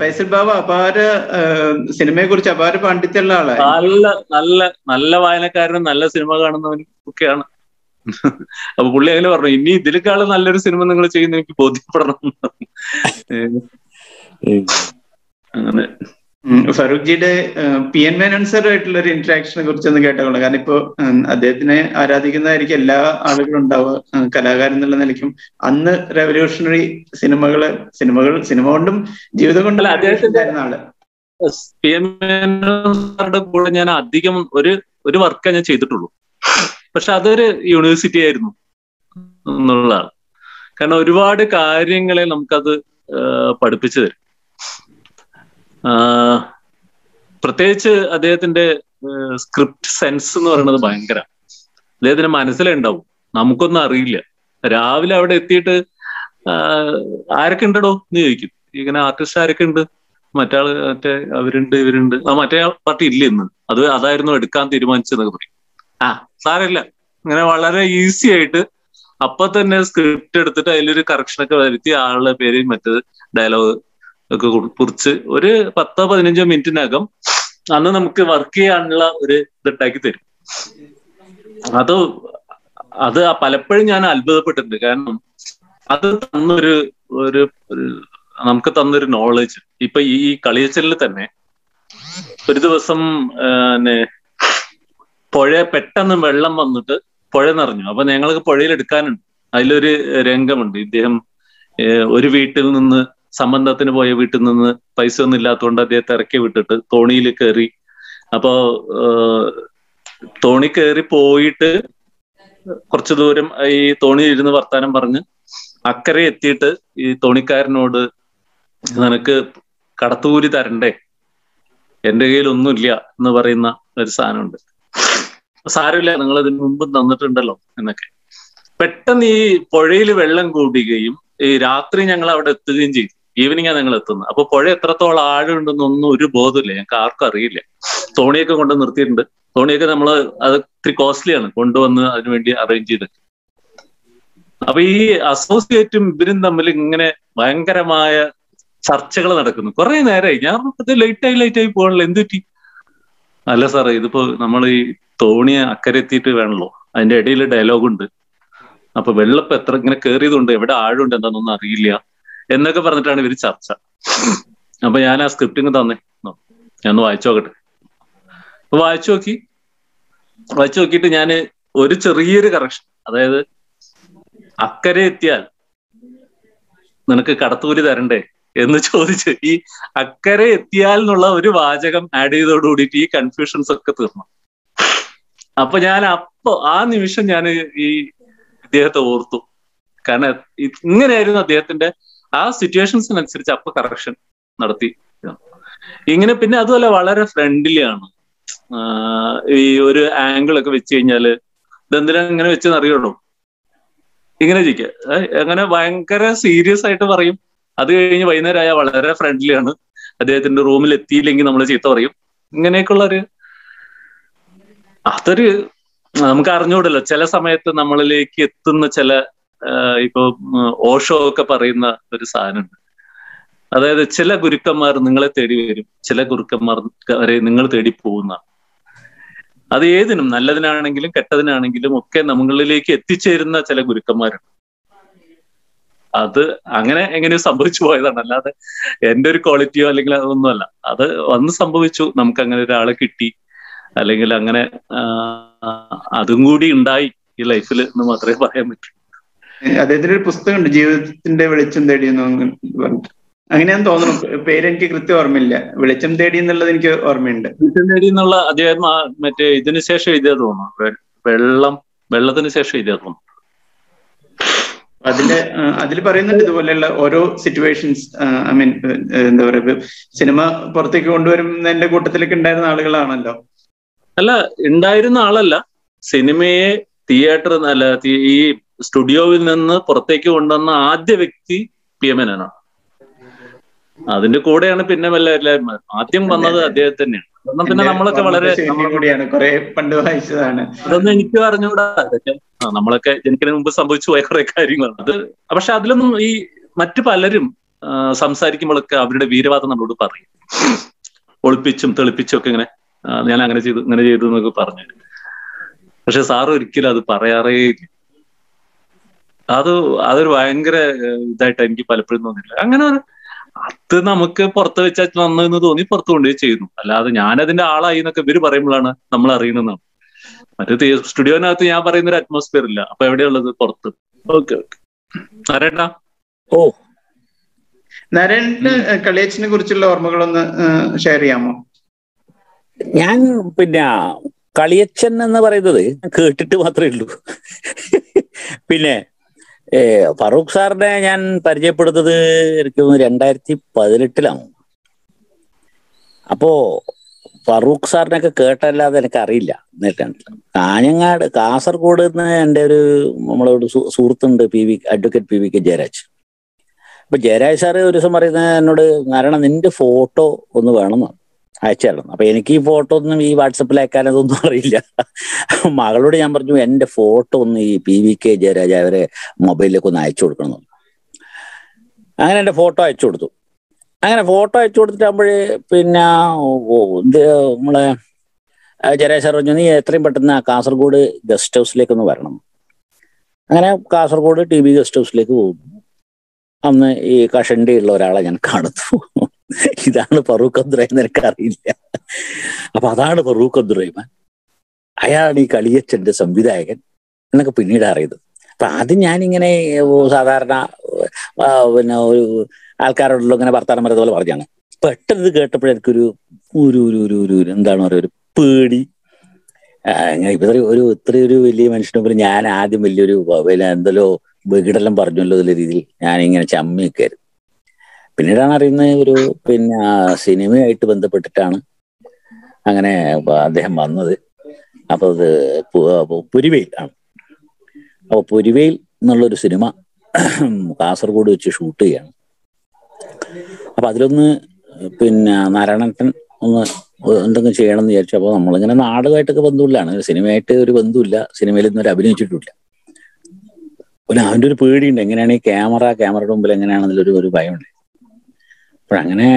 ഫൈസൽ ബാബു അപാര സിനിമയെ കുറിച്ച് അപാര പണ്ഡിത്തുള്ള ആളാണ് നല്ല നല്ല നല്ല വായനക്കാരനും നല്ല സിനിമ കാണുന്നവനും ഒക്കെയാണ്. അപ്പൊ പുള്ളി അങ്ങനെ പറഞ്ഞു ഇനി ഇതിലേക്കാളും നല്ലൊരു സിനിമ നിങ്ങൾ ചെയ്യുന്ന എനിക്ക് ബോധ്യപ്പെടണം. അങ്ങനെ. ഫറൂഖ് ജിയുടെ പി എൻ മേനോൻ ആയിട്ടുള്ള ഒരു ഇന്ററാക്ഷനെ കുറിച്ചൊന്ന് കേട്ടോളൂ. കാരണം ഇപ്പോ അദ്ദേഹത്തിനെ ആരാധിക്കുന്നതായിരിക്കും എല്ലാ ആളുകളും ഉണ്ടാവുക. കലാകാരൻ എന്നുള്ള നിലയ്ക്കും അന്ന് റെവല്യൂഷണറി സിനിമകൾ സിനിമകൾ സിനിമ കൊണ്ടും ജീവിതം കൊണ്ടും അല്ല, അദ്ദേഹത്തിന്റെ- ആൾ. പി കൂടെ ഞാൻ അധികം ഒരു ഒരു വർക്കേ ഞാൻ ചെയ്തിട്ടുള്ളൂ. പക്ഷെ അതൊരു യൂണിവേഴ്സിറ്റി ആയിരുന്നു എന്നുള്ളതാണ് കാരണം ഒരുപാട് കാര്യങ്ങളെ നമുക്കത് പഠിപ്പിച്ചു തരും. പ്രത്യേകിച്ച് അദ്ദേഹത്തിന്റെ സ്ക്രിപ്റ്റ് സെൻസ് എന്ന് പറയുന്നത് ഭയങ്കര. അദ്ദേഹത്തിന് മനസ്സിലുണ്ടാവും നമുക്കൊന്നും അറിയില്ല. രാവിലെ അവിടെ എത്തിയിട്ട് ആരൊക്കെ ഉണ്ടടോ എന്ന് ചോദിക്കും. ഇങ്ങനെ ആർട്ടിസ്റ്റ് ആരൊക്കെ ഉണ്ട്? മറ്റാൾ മറ്റേ അവരുണ്ട് ഇവരുണ്ട്. ആ മറ്റേ പാർട്ടി ഇല്ല ഇന്ന്. അത് അതായിരുന്നു എടുക്കാൻ തീരുമാനിച്ചതെന്നൊക്കെ പറയും. ആ സാരമില്ല. ഇങ്ങനെ വളരെ ഈസി ആയിട്ട് അപ്പൊ തന്നെ സ്ക്രിപ്റ്റ് എടുത്തിട്ട് അതിലൊരു കറക്ഷൻ ഒക്കെ വരുത്തി ആളുടെ പേര് മറ്റേ ഡയലോഗ് ഒക്കെ കുറി- കുറിച്ച് ഒരു പത്തോ പതിനഞ്ചോ മിനിറ്റിനകം അന്ന് നമുക്ക് വർക്ക് ചെയ്യാനുള്ള ഒരു ഇതുണ്ടാക്കി തരും. അത് അത് പലപ്പോഴും ഞാൻ അത്ഭുതപ്പെട്ടിട്ടുണ്ട്. കാരണം അത് തന്നൊരു ഒരു നമുക്ക് തന്നൊരു നോളജ് ഇപ്പൊ ഈ കളിയച്ചലിൽ തന്നെ ഒരു ദിവസം പുഴ പെട്ടെന്ന് വെള്ളം വന്നിട്ട് പുഴ നിറഞ്ഞു. അപ്പൊ ഞങ്ങൾക്ക് പുഴയിൽ എടുക്കാനുണ്ട് അതിലൊരു രംഗമുണ്ട്. ഇദ്ദേഹം ഒരു വീട്ടിൽ നിന്ന് സംബന്ധത്തിന് പോയ വീട്ടിൽ നിന്ന് പൈസ ഒന്നും ഇല്ലാത്തതുകൊണ്ട് അദ്ദേഹത്തെ ഇറക്കി വിട്ടിട്ട് തോണിയിൽ കയറി. അപ്പോ തോണി കയറി പോയിട്ട് കുറച്ചു ദൂരം ഈ തോണി ഇരുന്ന് വർത്താനം പറഞ്ഞ് അക്കരെ എത്തിയിട്ട് ഈ തോണിക്കാരനോട് നിനക്ക് കടത്തുകൂലി തരണ്ടേ? എന്റെ കയ്യിൽ ഒന്നുമില്ല എന്ന് പറയുന്ന ഒരു സാധനമുണ്ട്. സാരമില്ല നിങ്ങൾ ഇതിനു മുമ്പ് തന്നിട്ടുണ്ടല്ലോ എന്നൊക്കെ. പെട്ടെന്ന് ഈ പുഴയിൽ വെള്ളം കൂടുകയും ഈ രാത്രി ഞങ്ങൾ അവിടെ എത്തുകയും ചെയ്തു. ഈവനിങ്ങാ ഞങ്ങൾ എത്തുന്നത്. അപ്പൊ പുഴ എത്രത്തോളം ആഴമുണ്ടെന്നൊന്നും ഒരു ബോധമില്ല ഞങ്ങൾക്ക് ആർക്കും അറിയില്ല. തോണിയൊക്കെ കൊണ്ട് നിർത്തിയിട്ടുണ്ട്. തോണിയൊക്കെ നമ്മൾ അത് ഇത്തിരി കോസ്റ്റ്ലിയാണ് കൊണ്ടുവന്ന് അതിനുവേണ്ടി അറേഞ്ച് ചെയ്ത്. അപ്പൊ ഈ അസോസിയേറ്റും ഇവരും തമ്മിൽ ഇങ്ങനെ ഭയങ്കരമായ ചർച്ചകൾ നടക്കുന്നു. കുറെ നേരമായി ഞാൻ ഇത് ലൈറ്റായി ആയി ലേറ്റ് ആയി പോകണല്ലോ എന്ത് പറ്റി? അല്ല സാറേ ഇതിപ്പോ നമ്മൾ ഈ തോണി അക്കരെ എത്തിയിട്ട് വേണല്ലോ. അതിന്റെ ഇടയിൽ ഡയലോഗ് ഉണ്ട്. അപ്പൊ വെള്ളപ്പ് എത്ര ഇങ്ങനെ കയറിയതുണ്ട് എവിടെ ആഴമുണ്ട് എന്താണെന്നൊന്നും അറിയില്ല. എന്നൊക്കെ പറഞ്ഞിട്ടാണ് ഇവർ ചർച്ച. അപ്പൊ ഞാൻ ആ സ്ക്രിപ്റ്റിങ് തന്നെ. ഞാൻ ഒന്ന് വായിച്ചു നോക്കട്ടെ. അപ്പൊ വായിച്ചു നോക്കി. വായിച്ചു നോക്കിയിട്ട് ഞാൻ ഒരു ചെറിയൊരു കറക്ഷൻ അതായത് അക്കരെ എത്തിയാൽ നിനക്ക് കടത്തൂരി തരണ്ടേ എന്ന് ചോദിച്ച് ഈ അക്കരെ എത്തിയാൽ എന്നുള്ള ഒരു വാചകം ആഡ് ചെയ്തോട് കൂടിയിട്ട് ഈ കൺഫ്യൂഷൻസ് ഒക്കെ തീർന്നു. അപ്പൊ ഞാൻ അപ്പൊ ആ നിമിഷം ഞാൻ ഈ അദ്ദേഹത്തെ ഓർത്തു. കാരണം ഇങ്ങനെയായിരുന്നു അദ്ദേഹത്തിന്റെ ആ സിറ്റുവേഷൻസിനനുസരിച്ച് അപ്പൊ കറക്ഷൻ നടത്തി. ഇങ്ങനെ പിന്നെ അതുമല്ല വളരെ ഫ്രണ്ട്ലി ആണ്. ഈ ഒരു ആംഗിൾ ഒക്കെ വെച്ച് കഴിഞ്ഞാൽ ഇതെന്തിനാ ഇങ്ങനെ വെച്ചെന്ന് അറിയണോ ഇങ്ങനെ ചോദിക്കുക അങ്ങനെ ഭയങ്കര സീരിയസ് ആയിട്ട് പറയും. അത് കഴിഞ്ഞ് വൈകുന്നേരം ആയാൽ വളരെ ഫ്രണ്ട്ലി ആണ്. അദ്ദേഹത്തിന്റെ റൂമിൽ എത്തിയില്ലെങ്കിൽ നമ്മൾ ചീത്ത പറയും. ഇങ്ങനെയൊക്കെയുള്ള ഒരു അതൊരു നമുക്ക് അറിഞ്ഞൂടല്ലോ ചില സമയത്ത് നമ്മളിലേക്ക് എത്തുന്ന ചില ഇപ്പൊ ഓഷോ ഒക്കെ പറയുന്ന ഒരു സാധനമുണ്ട്. അതായത് ചില ഗുരുക്കന്മാർ നിങ്ങളെ തേടി വരും ചില ഗുരുക്കന്മാർ വരെ നിങ്ങൾ തേടി പോകുന്ന. അത് ഏതിനും നല്ലതിനാണെങ്കിലും കെട്ടതിനാണെങ്കിലും ഒക്കെ നമ്മളിലേക്ക് എത്തിച്ചേരുന്ന ചില ഗുരുക്കന്മാരുണ്ട്. അത് അങ്ങനെ എങ്ങനെയോ സംഭവിച്ചു പോയതാണ്. അല്ലാതെ എന്റെ ഒരു ക്വാളിറ്റിയോ അല്ലെങ്കിൽ അതൊന്നുമല്ല. അത് വന്ന് സംഭവിച്ചു. നമുക്ക് അങ്ങനെ ഒരാളെ കിട്ടി. അല്ലെങ്കിൽ അങ്ങനെ അതും കൂടി ഉണ്ടായി ഈ ലൈഫിൽ എന്ന് മാത്രമേ പറയാൻ പറ്റൂ. അദ്ദേഹത്തിന്റെ ഒരു പുസ്തകമുണ്ട് ജീവിതത്തിന്റെ വെളിച്ചം തേടി എന്ന് പറഞ്ഞിട്ട്. അങ്ങനെയാന്ന് തോന്നുന്നു. പേര് എനിക്ക് കൃത്യം ഓർമ്മയില്ല. വെളിച്ചം തേടി എന്നുള്ളത് എനിക്ക് ഓർമ്മയുണ്ട്. വെളിച്ചം തേടി എന്നുള്ള അദ്ദേഹം മറ്റേ ഇതിന് ശേഷം ഇതേ തോന്നുന്നു. വെള്ളം വെള്ളത്തിന് ശേഷം ഇതേ തോന്നുന്നു. അതിൽ അതിൽ പറയുന്നുണ്ട് ഇതുപോലെയുള്ള ഓരോ സിറ്റുവേഷൻസ് ഐ മീൻ എന്താ പറയുക സിനിമ പുറത്തേക്ക് കൊണ്ടുവരുന്നതിന്റെ കൂട്ടത്തിലൊക്കെ ഉണ്ടായിരുന്ന ആളുകളാണല്ലോ. അല്ല ഉണ്ടായിരുന്ന ആളല്ല. സിനിമയെ തിയേറ്റർ അല്ല ഈ സ്റ്റുഡിയോയിൽ നിന്ന് പുറത്തേക്ക് കൊണ്ടുവന്ന ആദ്യ വ്യക്തി പി എം ആണ്. അതിന്റെ കൂടെയാണ് പിന്നെ വല്ല എല്ലാവരും ആദ്യം വന്നത് അദ്ദേഹം തന്നെയാണ്. കാരണം പിന്നെ നമ്മളൊക്കെ വളരെ കൂടിയാണ്. കുറെ പണ്ട് വായിച്ചതാണ്. അതൊന്നും എനിക്ക് അറിഞ്ഞുകൂടാ നമ്മളൊക്കെ ജനിക്കുന്നതിന് മുമ്പ് സംഭവിച്ചു പോയ കുറെ കാര്യങ്ങളാണ്. അത് പക്ഷെ അതിലൊന്നും ഈ മറ്റു പലരും സംസാരിക്കുമ്പോഴൊക്കെ അവരുടെ വീരവാദം നമ്മളോട് പറയും. ഒളിപ്പിച്ചും തെളിപ്പിച്ചും ഒക്കെ ഇങ്ങനെ ഞാൻ അങ്ങനെ ചെയ്തു ഇങ്ങനെ ചെയ്തു എന്നൊക്കെ പറഞ്ഞു. പക്ഷെ സാർ ഒരിക്കലും അത് പറയാറേ ഇല്ല. അത് അതൊരു ഭയങ്കര ഇതായിട്ട് എനിക്ക് പലപ്പോഴും തോന്നില്ല അങ്ങനെ ഒരു- അത് നമുക്ക് പുറത്ത് വെച്ചാൽ നന്നു എന്ന് തോന്നി പുറത്തു കൊണ്ടുപോയി ചെയ്യുന്നു. അല്ലാതെ ഞാനതിന്റെ ആളായി എന്നൊക്കെ ഇവർ പറയുമ്പോഴാണ് നമ്മൾ അറിയണമെന്നാണ് മറ്റേ സ്റ്റുഡിയോനകത്ത് ഞാൻ പറയുന്ന ഒരു അറ്റ്മോസ്ഫിയർ ഇല്ല. അപ്പൊ എവിടെയുള്ളത്? പുറത്ത്. Okay okay. ആരേട്ടാ ഓ. നാരായണന്റെ കളിയച്ചിനെ കുറിച്ചുള്ള ഓർമ്മകളൊന്ന് ഷെയർ ചെയ്യാമോ? ഞാൻ പിന്നെ കളിയച്ചൻ എന്ന് പറയുന്നത് കേട്ടിട്ട് മാത്രമേ ഉള്ളൂ. പിന്നെ ഫറൂഖ് സാറിനെ ഞാൻ പരിചയപ്പെടുത്തത് എനിക്ക് രണ്ടായിരത്തി പതിനെട്ടിലാണ് അപ്പോ ഫറൂഖ് സാറിനൊക്കെ കേട്ടല്ലാതെ എനിക്ക് അറിയില്ല കാഞ്ഞങ്ങാട് കാസർഗോഡ് നിന്ന് എന്റെ ഒരു നമ്മളോട് സുഹൃത്തുണ്ട് P V advocate P V K Jayaraj. അപ്പൊ ജയരാജ് സാറ് ഒരു ദിവസം പറയുന്നത് എന്നോട് നാരായണ നിന്റെ ഫോട്ടോ ഒന്ന് വേണമെന്ന് അയച്ചു അപ്പൊ എനിക്ക് ഈ ഫോട്ടോ ഒന്നും ഈ വാട്സപ്പിൽ അയക്കാൻ അതൊന്നും അറിയില്ല. മകളോട് ഞാൻ പറഞ്ഞു എന്റെ ഫോട്ടോ ഒന്ന് ഈ പി വി കെ ജയരാജ അവരെ മൊബൈലിലേക്ക് ഒന്ന് അയച്ചു കൊടുക്കണം അങ്ങനെ എന്റെ ഫോട്ടോ അയച്ചു കൊടുത്തു. അങ്ങനെ ഫോട്ടോ അയച്ചു കൊടുത്തിട്ടാകുമ്പോഴേ പിന്നെ നമ്മളെ ജയരാജ് സാർ പറഞ്ഞു നീ എത്രയും പെട്ടെന്ന് കാസർഗോഡ് ഗസ്റ്റ് ഹൗസിലേക്ക് ഒന്ന് വരണം. അങ്ങനെ കാസർഗോഡ് ടി ബി ഗസ്റ്റ് ഹൗസിലേക്ക് പോകുന്നു. അന്ന് ഈ കഷണ്ടി ഉള്ള ഒരാളെ ഞാൻ കാണുന്നു. ഇതാണ് ഫറൂഖ് അബ്ദുറഹിമാൻ. എനിക്ക് അറിയില്ല അപ്പൊ അതാണ് ഫറൂഖ് അബ്ദുറഹിമാൻ. അയാളാണ് ഈ കളിയച്ചന്റെ സംവിധായകൻ എന്നൊക്കെ പിന്നീട് അറിയുന്നത്. അപ്പൊ ആദ്യം ഞാനിങ്ങനെ സാധാരണ പിന്നെ ഒരു ആൾക്കാരോടുള്ള ഇങ്ങനെ വർത്താനം പറയുന്ന പോലെ പറഞ്ഞാണ്. പെട്ടെന്ന് കേട്ടപ്പോഴെനിക്കൊരു ഒരു ഒരു ഒരു ഒരു എന്താണ് പറയുക ഒരു പേടി. ഇത്ര ഒരു ഇത്രയും ഒരു വലിയ മനുഷ്യനെ മുമ്പിൽ ഞാൻ ആദ്യം വലിയൊരു എന്തല്ലോ വികിടെല്ലാം പറഞ്ഞല്ലോ എന്നുള്ള രീതിയിൽ ഞാൻ ഇങ്ങനെ ചമ്മിയൊക്കെ പിന്നീടാണ് അറിയുന്നത് ഒരു പിന്നെ സിനിമയായിട്ട് ബന്ധപ്പെട്ടിട്ടാണ് അങ്ങനെ അദ്ദേഹം വന്നത്. അപ്പൊ അത് പുരിവേൽ ആണ്. അപ്പൊ പുരിവേൽ എന്നുള്ളൊരു സിനിമ കാസർഗോഡ് വെച്ച് ഷൂട്ട് ചെയ്യാണ്. അപ്പൊ അതിലൊന്ന് പിന്നെ നാരായണൻ ഒന്ന് എന്തെങ്കിലും ചെയ്യണം എന്ന് വിചാരിച്ചു. അപ്പൊ നമ്മളിങ്ങനെ നാടുമായിട്ടൊക്കെ ബന്ധമില്ലാണ് സിനിമയായിട്ട് ഒരു ബന്ധമില്ല സിനിമയിൽ ഇന്നും ഒരു അഭിനയിച്ചിട്ടില്ല പിന്നെ അവന്റെ ഒരു പേടിയുണ്ട്. എങ്ങനെയാണ് ഈ ക്യാമറ ക്യാമറയുടെ മുമ്പിൽ എങ്ങനെയാണെന്നുള്ളൊരു ഒരു ഭയമുണ്ട്. അപ്പോഴങ്ങനെ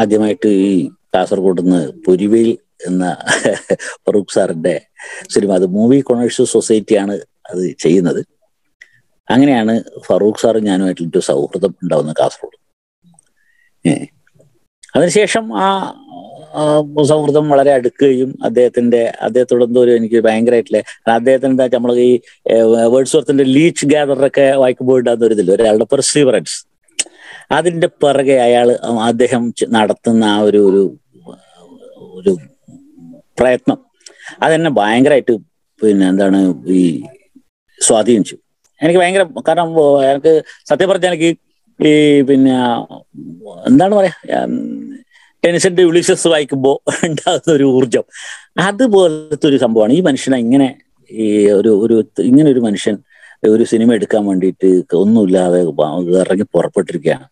ആദ്യമായിട്ട് ഈ കാസർഗോഡ് നിന്ന് പുരിവേൽ എന്ന ഫറൂഖ് സാറിന്റെ സിനിമ അത് മൂവി സൊസൈറ്റി സൊസൈറ്റിയാണ് അത് ചെയ്യുന്നത്. അങ്ങനെയാണ് ഫറൂഖ് സാറും ഞാനുമായിട്ടുള്ള സൗഹൃദം ഉണ്ടാവുന്നത് കാസർഗോഡ്. അതിനുശേഷം ആ സൗഹൃദം വളരെ അടുക്കുകയും അദ്ദേഹത്തിന്റെ അദ്ദേഹത്തോട് എന്തോ ഒരു എനിക്ക് ഭയങ്കരമായിട്ടില്ല അദ്ദേഹത്തിന് എന്താ നമ്മൾ ഈ വേർഡ്സ്വർത്തിന്റെ ലീച്ച് ഗ്യാദറൊക്കെ വായിക്കുമ്പോൾ ഉണ്ടാകുന്ന ഒരു ഇതില്ല ഒരാളുടെ പെർസീവറൻസ് അതിന്റെ പിറകെ അയാൾ അദ്ദേഹം നടത്തുന്ന ആ ഒരു ഒരു ഒരു പ്രയത്നം അതെന്നെ ഭയങ്കരമായിട്ട് പിന്നെ എന്താണ് ഈ സ്വാധീനിച്ചു. എനിക്ക് ഭയങ്കര കാരണം എനിക്ക് സത്യം പറഞ്ഞാൽ എനിക്ക് ഈ പിന്നെ എന്താണ് പറയാ ടെനിസിന്റെ യുളിസസ് വായിക്കുമ്പോൾ ഉണ്ടാകുന്ന ഒരു ഊർജം അതുപോലത്തെ ഒരു സംഭവമാണ്. ഈ മനുഷ്യനെ ഇങ്ങനെ ഈ ഒരു ഒരു ഇങ്ങനെ ഒരു മനുഷ്യൻ ഒരു സിനിമ എടുക്കാൻ വേണ്ടിയിട്ട് ഒന്നുമില്ലാതെ ഇറങ്ങി പുറപ്പെട്ടിരിക്കുകയാണ്.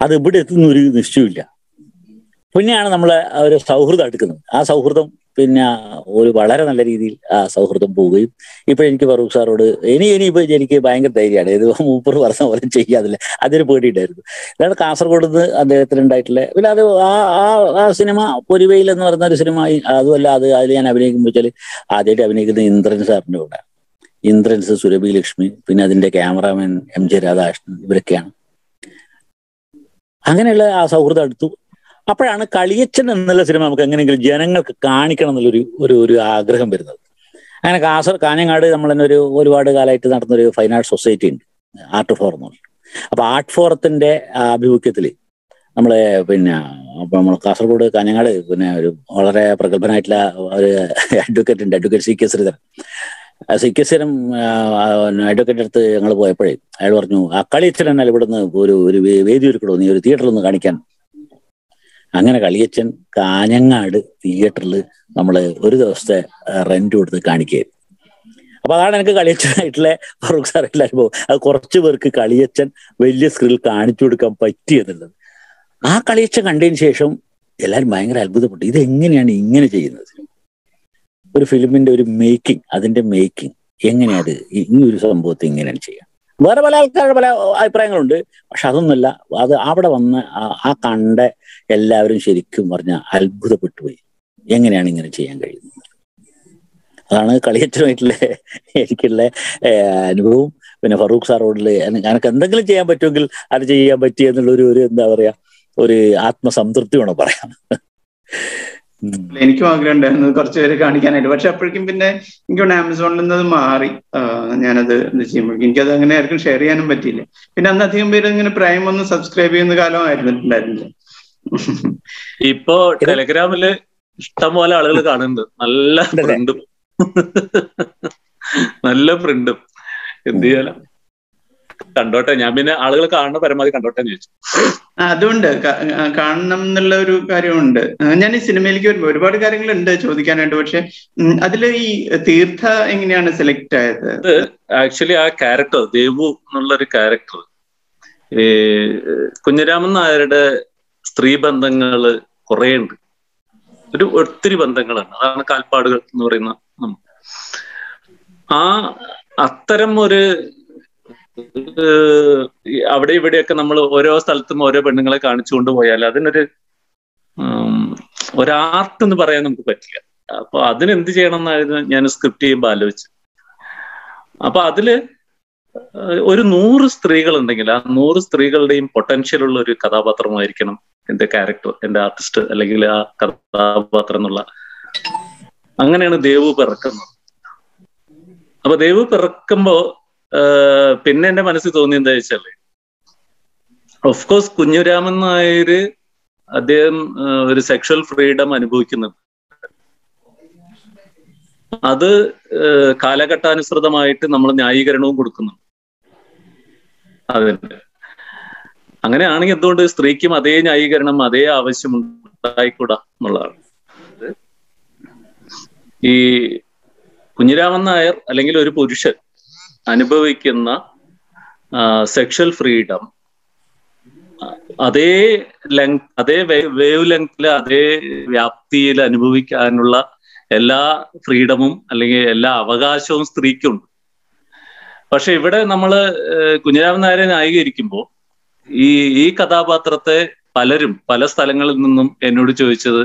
അത് ഇവിടെ എത്തുന്ന ഒരു നിശ്ചയമില്ല പിന്നെയാണ് നമ്മൾ ഒരു സൗഹൃദം എടുക്കുന്നത്. ആ സൗഹൃദം പിന്നെ ഒരു വളരെ നല്ല രീതിയിൽ ആ സൗഹൃദം പോവുകയും. ഇപ്പൊ എനിക്ക് ഫറൂഖ് സാറോട് ഇനി ഇപ്പൊ എനിക്ക് ഭയങ്കര ധൈര്യമാണ്. ഇത് [LAUGHS] മൂപ്പർ പറഞ്ഞ പോലെ ചെയ്യാതില്ല. അതൊരു പേടിയുണ്ടായിരുന്നു. അതായത് കാസർഗോഡ് നിന്ന് അദ്ദേഹത്തിന് ഉണ്ടായിട്ടില്ല പിന്നെ അത് ആ ആ ആ സിനിമ പൊരുവയിൽ എന്ന് പറയുന്ന ഒരു സിനിമ. അതുമല്ല അത് അതിൽ ഞാൻ അഭിനയിക്കുമ്പോൾ വെച്ചാൽ ആദ്യമായിട്ട് അഭിനയിക്കുന്ന ഇന്ദ്രൻ സാറിന്റെ കൂടെ. ഇന്ദ്രൻസ് സുരഭി ലക്ഷ്മി പിന്നെ അതിന്റെ ക്യാമറാമാൻ എം ജെ രാധാകൃഷ്ണൻ ഇവരൊക്കെയാണ്. അങ്ങനെയുള്ള ആ സൗഹൃദം എടുത്തു അപ്പോഴാണ് കളിയച്ചൻ എന്നുള്ള സിനിമ നമുക്ക് എങ്ങനെയെങ്കിലും ജനങ്ങൾക്ക് കാണിക്കണം എന്നുള്ളൊരു ഒരു ഒരു ആഗ്രഹം വരുന്നത്. അങ്ങനെ കാസർ കാഞ്ഞങ്ങാട് നമ്മൾ തന്നെ ഒരു ഒരുപാട് കാലമായിട്ട് നടന്നൊരു ഫൈൻ ആർട്ട് സൊസൈറ്റി ഉണ്ട്. ആർട്ട് ഫോറം എന്ന് അപ്പൊ ആർട്ട് ഫോറത്തിന്റെ ആഭിമുഖ്യത്തിൽ നമ്മളെ പിന്നെ അപ്പൊ നമ്മൾ കാസർഗോഡ് കാഞ്ഞങ്ങാട് പിന്നെ ഒരു വളരെ പ്രഗത്ഭനായിട്ടുള്ള ഒരു അഡ്വക്കേറ്റ് ഉണ്ട്. Advocate C K Sreedharan. ആ സി കെ ശ്രീധരൻ അഡ്വക്കേറ്റ് അടുത്ത് ഞങ്ങൾ പോയപ്പോഴേ അയാൾ പറഞ്ഞു ആ കളിയച്ചൻ എന്നാൽ ഇവിടുന്ന് ഒരു ഒരു വേദി ഒരുക്കണോ നീ ഒരു തിയേറ്ററിൽ ഒന്ന് കാണിക്കാൻ. അങ്ങനെ കളിയച്ചൻ കാഞ്ഞങ്ങാട് തിയേറ്ററിൽ നമ്മൾ ഒരു ദിവസത്തെ റെന്റ് കൊടുത്ത് കാണിക്കുകയായിരുന്നു. അപ്പൊ അതാണ് എനിക്ക് കളിയച്ചനായിട്ടുള്ള ഫറൂഖ് സാറിന്റെ അനുഭവം അത് കുറച്ചു പേർക്ക് കളിയച്ചൻ വലിയ സ്ക്രീനിൽ കാണിച്ചു കൊടുക്കാൻ പറ്റിയെന്നുള്ളത് ആ കളിയച്ചൻ കണ്ടതിന് ശേഷം എല്ലാവരും ഭയങ്കര അത്ഭുതപ്പെട്ടു. ഇത് എങ്ങനെയാണ് ഇങ്ങനെ ചെയ്യുന്നത്? ഒരു ഫിലിമിന്റെ ഒരു മേക്കിംഗ് അതിന്റെ മേക്കിംഗ് എങ്ങനെയത് ഈ ഒരു സംഭവത്തെ ഇങ്ങനെയാണ് ചെയ്യാം? വേറെ പല ആൾക്കാരുടെ പല അഭിപ്രായങ്ങളുണ്ട്. പക്ഷെ അതൊന്നുമല്ല. അത് അവിടെ വന്ന് ആ- കണ്ട എല്ലാവരും ശരിക്കും പറഞ്ഞ അത്ഭുതപ്പെട്ടു പോയി. എങ്ങനെയാണ് ഇങ്ങനെ ചെയ്യാൻ കഴിയുന്നത്? അതാണ് കളിയച്ചനുമായിട്ടുള്ള എനിക്കുള്ള അനുഭവം പിന്നെ ഫറൂഖ് സാറോടുള്ള എനിക്ക് എന്തെങ്കിലും ചെയ്യാൻ പറ്റുമെങ്കിൽ അത് ചെയ്യാൻ പറ്റിയെന്നുള്ളൊരു ഒരു എന്താ പറയാ ഒരു ആത്മസംതൃപ്തി വേണം പറയാം. എനിക്കും ആഗ്രഹം ഉണ്ടായിരുന്നു കുറച്ച് പേര് കാണിക്കാനായിട്ട്. പക്ഷെ അപ്പോഴേക്കും പിന്നെ എനിക്ക് തോന്നുന്നു ആമസോണിൽ നിന്ന് അത് മാറി. ആ, ഞാനത് ചെയ്യുമ്പോഴേക്കും എനിക്കത് അങ്ങനെ ആർക്കും ഷെയർ ചെയ്യാനും പറ്റിയില്ല. പിന്നെ അന്ന് അധികം പേര് ഇങ്ങനെ പ്രൈം ഒന്ന് സബ്സ്ക്രൈബ് ചെയ്യുന്ന കാലം ആയിരുന്നിട്ടുണ്ടായിരുന്നില്ല. ഇപ്പോ ടെലഗ്രാമിൽ ഇഷ്ടംപോലെ ആളുകൾ കാണുന്നുണ്ട്. നല്ല ഫ്രണ്ടും പ്രിന്റും. നല്ല പ്രിന്റും. എന്ത് ചെയ്യാനാ? കണ്ടോട്ടെ? ഞാൻ പിന്നെ ആളുകൾ കാണുന്ന പരമാവധി കണ്ടോട്ടെ എന്ന് ചോദിച്ചു അതുണ്ട്. കാണണം എന്നുള്ള ഒരു കാര്യമുണ്ട്. ഞാൻ ഈ സിനിമയിലേക്ക് വരുമ്പോൾ ഒരുപാട് കാര്യങ്ങളുണ്ട് ചോദിക്കാനായിട്ട്. പക്ഷെ അതിൽ ഈ തീർത്ഥ എങ്ങനെയാണ് സെലക്ട് ആയത്? ആക്ച്വലി ആ ക്യാരക്ടർ ദേവു എന്നുള്ള ഒരു ക്യാരക്ടർ കുഞ്ഞിരാമൻ നായരുടെ സ്ത്രീ ബന്ധങ്ങൾ കുറേ ഉണ്ട് ഒരു ഒത്തിരി ബന്ധങ്ങളാണ്. അതാണ് കാൽപ്പാടുകൾ എന്ന് പറയുന്ന ആ അത്തരം ഒരു അവിടെ ഇവിടെയൊക്കെ നമ്മൾ ഓരോ സ്ഥലത്തും ഓരോ പെണ്ണുങ്ങളെ കാണിച്ചുകൊണ്ട് പോയാൽ അതിനൊരു ഒരാർട്ട് എന്ന് പറയാൻ നമുക്ക് പറ്റില്ല. അപ്പൊ അതിനെന്ത് ചെയ്യണം എന്നായിരുന്നു ഞാൻ സ്ക്രിപ്റ്റ് ചെയ്യുമ്പോൾ ആലോചിച്ചു അപ്പൊ അതിൽ ഒരു നൂറ് സ്ത്രീകൾ ഉണ്ടെങ്കിൽ ആ നൂറ് സ്ത്രീകളുടെയും പൊട്ടൻഷ്യൽ ഉള്ള ഒരു കഥാപാത്രമായിരിക്കണം എന്റെ ക്യാരക്ടർ എന്റെ ആർട്ടിസ്റ്റ് അല്ലെങ്കിൽ ആ കഥാപാത്രം എന്നുള്ള. അങ്ങനെയാണ് ദേവു പിറക്കുന്നത്. അപ്പൊ ദേവു പിറക്കുമ്പോ പിന്നെ എന്റെ മനസ്സിൽ തോന്നി എന്താ വെച്ചാൽ ഓഫ്കോഴ്സ് കുഞ്ഞുരാമൻ നായർ അദ്ദേഹം ഒരു സെക്ഷൽ ഫ്രീഡം അനുഭവിക്കുന്നുണ്ട് അത് കാലഘട്ടാനുസൃതമായിട്ട് നമ്മൾ ന്യായീകരണവും കൊടുക്കുന്നുണ്ട്. അതിന്. അങ്ങനെയാണെങ്കിൽ എന്തുകൊണ്ട് സ്ത്രീക്കും അതേ ന്യായീകരണം അതേ ആവശ്യം ഉണ്ടായിക്കൂടാ എന്നുള്ളതാണ്. ഈ കുഞ്ഞിരാമൻ നായർ അല്ലെങ്കിൽ ഒരു പുരുഷൻ അനുഭവിക്കുന്ന സെക്ഷൽ ഫ്രീഡം അതേ ലെങ് അതേ വേവ് ലെങ്തിൽ അതേ വ്യാപ്തിയിൽ അനുഭവിക്കാനുള്ള എല്ലാ ഫ്രീഡമും അല്ലെങ്കിൽ എല്ലാ അവകാശവും സ്ത്രീക്കുണ്ട്. പക്ഷെ ഇവിടെ നമ്മൾ കുഞ്ഞിരാമൻ നായരെ ന്യായീകരിക്കുമ്പോൾ ഈ ഈ കഥാപാത്രത്തെ പലരും പല സ്ഥലങ്ങളിൽ നിന്നും എന്നോട് ചോദിച്ചത്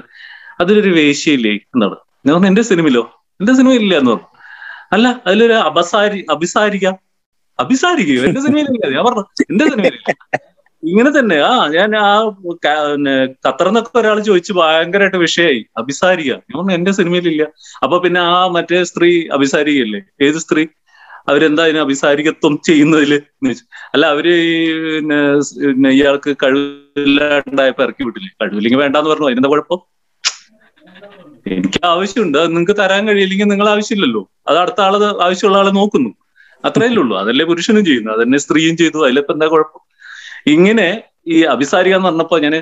അതിലൊരു വേശ്യയില്ലേ? എന്നാണ്. ഞാൻ എന്റെ സിനിമയിലോ? എന്റെ സിനിമ ഇല്ല എന്ന് പറഞ്ഞു. അല്ല അതിലൊരു അപസാരി അഭിസാരിക. അഭിസാരികയോ എന്റെ സിനിമയിലില്ല ഞാൻ പറഞ്ഞു എന്റെ സിനിമയിലില്ല. ഇങ്ങനെ തന്നെ. ആ ഞാൻ ആ ഖത്തറിന്നൊക്കെ ഒരാൾ ചോദിച്ചു ഭയങ്കരമായിട്ട് വിഷയമായി അഭിസാരിക. ഞാൻ പറഞ്ഞു എന്റെ സിനിമയിലില്ല. അപ്പൊ പിന്നെ ആ മറ്റേ സ്ത്രീ അഭിസാരികയല്ലേ? ഏത് സ്ത്രീ? അവരെന്താ ഇതിനെ അഭിസാരികത്വം ചെയ്യുന്നതിൽ? അല്ല അവർ ഇയാൾക്ക് കഴിവില്ലാണ്ടായപ്പോ ഇറക്കി വിട്ടില്ലേ? കഴിവില്ലെങ്കിൽ വേണ്ടാന്ന് പറഞ്ഞു. അതിനെന്താ കുഴപ്പം? എനിക്ക് ആവശ്യമുണ്ട്. അത് നിങ്ങൾക്ക് തരാൻ കഴിയില്ലെങ്കിൽ നിങ്ങൾ ആവശ്യമില്ലല്ലോ. അത് അടുത്ത ആൾ ആവശ്യമുള്ള ആളെ നോക്കുന്നു. അത്രയല്ലേ ഉള്ളൂ. അതല്ലേ പുരുഷനും ചെയ്യുന്നു അതന്നെ സ്ത്രീയും ചെയ്തു. അതിലിപ്പോ എന്താ കുഴപ്പം? ഇങ്ങനെ ഈ അഭിസാരിക എന്ന് പറഞ്ഞപ്പോ ഞാൻ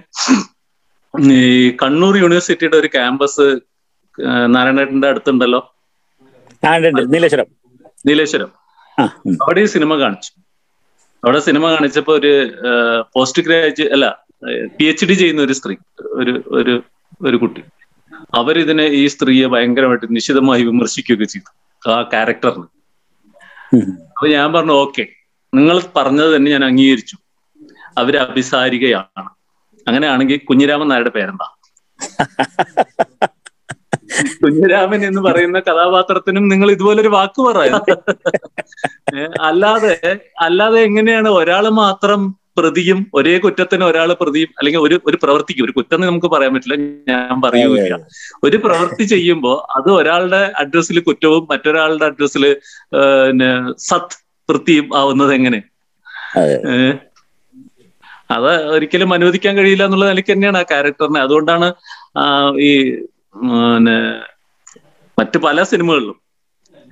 ഈ കണ്ണൂർ യൂണിവേഴ്സിറ്റിയുടെ ഒരു ക്യാമ്പസ് നാരായണേട്ടന്റെ അടുത്തുണ്ടല്ലോ? നീലേശ്വരം. നീലേശ്വരം. അവിടെ ഈ സിനിമ കാണിച്ചു. അവിടെ സിനിമ കാണിച്ചപ്പോ ഒരു പോസ്റ്റ് ഗ്രാജുവേറ്റ് അല്ല പി എച്ച് ഡി ചെയ്യുന്ന ഒരു സ്ത്രീ ഒരു ഒരു ഒരു കുട്ടി. അവരിതിനെ ഈ സ്ത്രീയെ ഭയങ്കരമായിട്ട് നിശിതമായി വിമർശിക്കുകയൊക്കെ ചെയ്തു ആ ക്യാരക്ടറിന്. അപ്പൊ ഞാൻ പറഞ്ഞു ഓക്കെ നിങ്ങൾ പറഞ്ഞത് തന്നെ ഞാൻ അംഗീകരിച്ചു. അവർ അഭിസാരികയാണ്. അങ്ങനെയാണെങ്കിൽ കുഞ്ഞിരാമൻ നായരുടെ പേരെന്താ? കുഞ്ഞിരാമൻ എന്ന് പറയുന്ന കഥാപാത്രത്തിനും നിങ്ങൾ ഇതുപോലൊരു വാക്ക് പറയാം അല്ലാതെ അല്ലാതെ എങ്ങനെയാണ് ഒരാൾ മാത്രം പ്രതിയും ഒരേ കുറ്റത്തിന് ഒരാൾ പ്രതിയും അല്ലെങ്കിൽ ഒരു ഒരു പ്രവൃത്തിക്ക് ഒരു കുറ്റം നമുക്ക് പറയാൻ പറ്റില്ല. ഞാൻ പറയുകയില്ല ഒരു പ്രവൃത്തി ചെയ്യുമ്പോൾ അത് ഒരാളുടെ അഡ്രസ്സിൽ കുറ്റവും മറ്റൊരാളുടെ അഡ്രസ്സിൽ പിന്നെ സത് വൃത്തിയും ആവുന്നത് എങ്ങനെ? അതെ. അത് ഒരിക്കലും അനുവദിക്കാൻ കഴിയില്ല എന്നുള്ള നിലയ്ക്ക് തന്നെയാണ് ആ ക്യാരക്ടറിനെ അതുകൊണ്ടാണ് ഈ പിന്നെ മറ്റു പല സിനിമകളിലും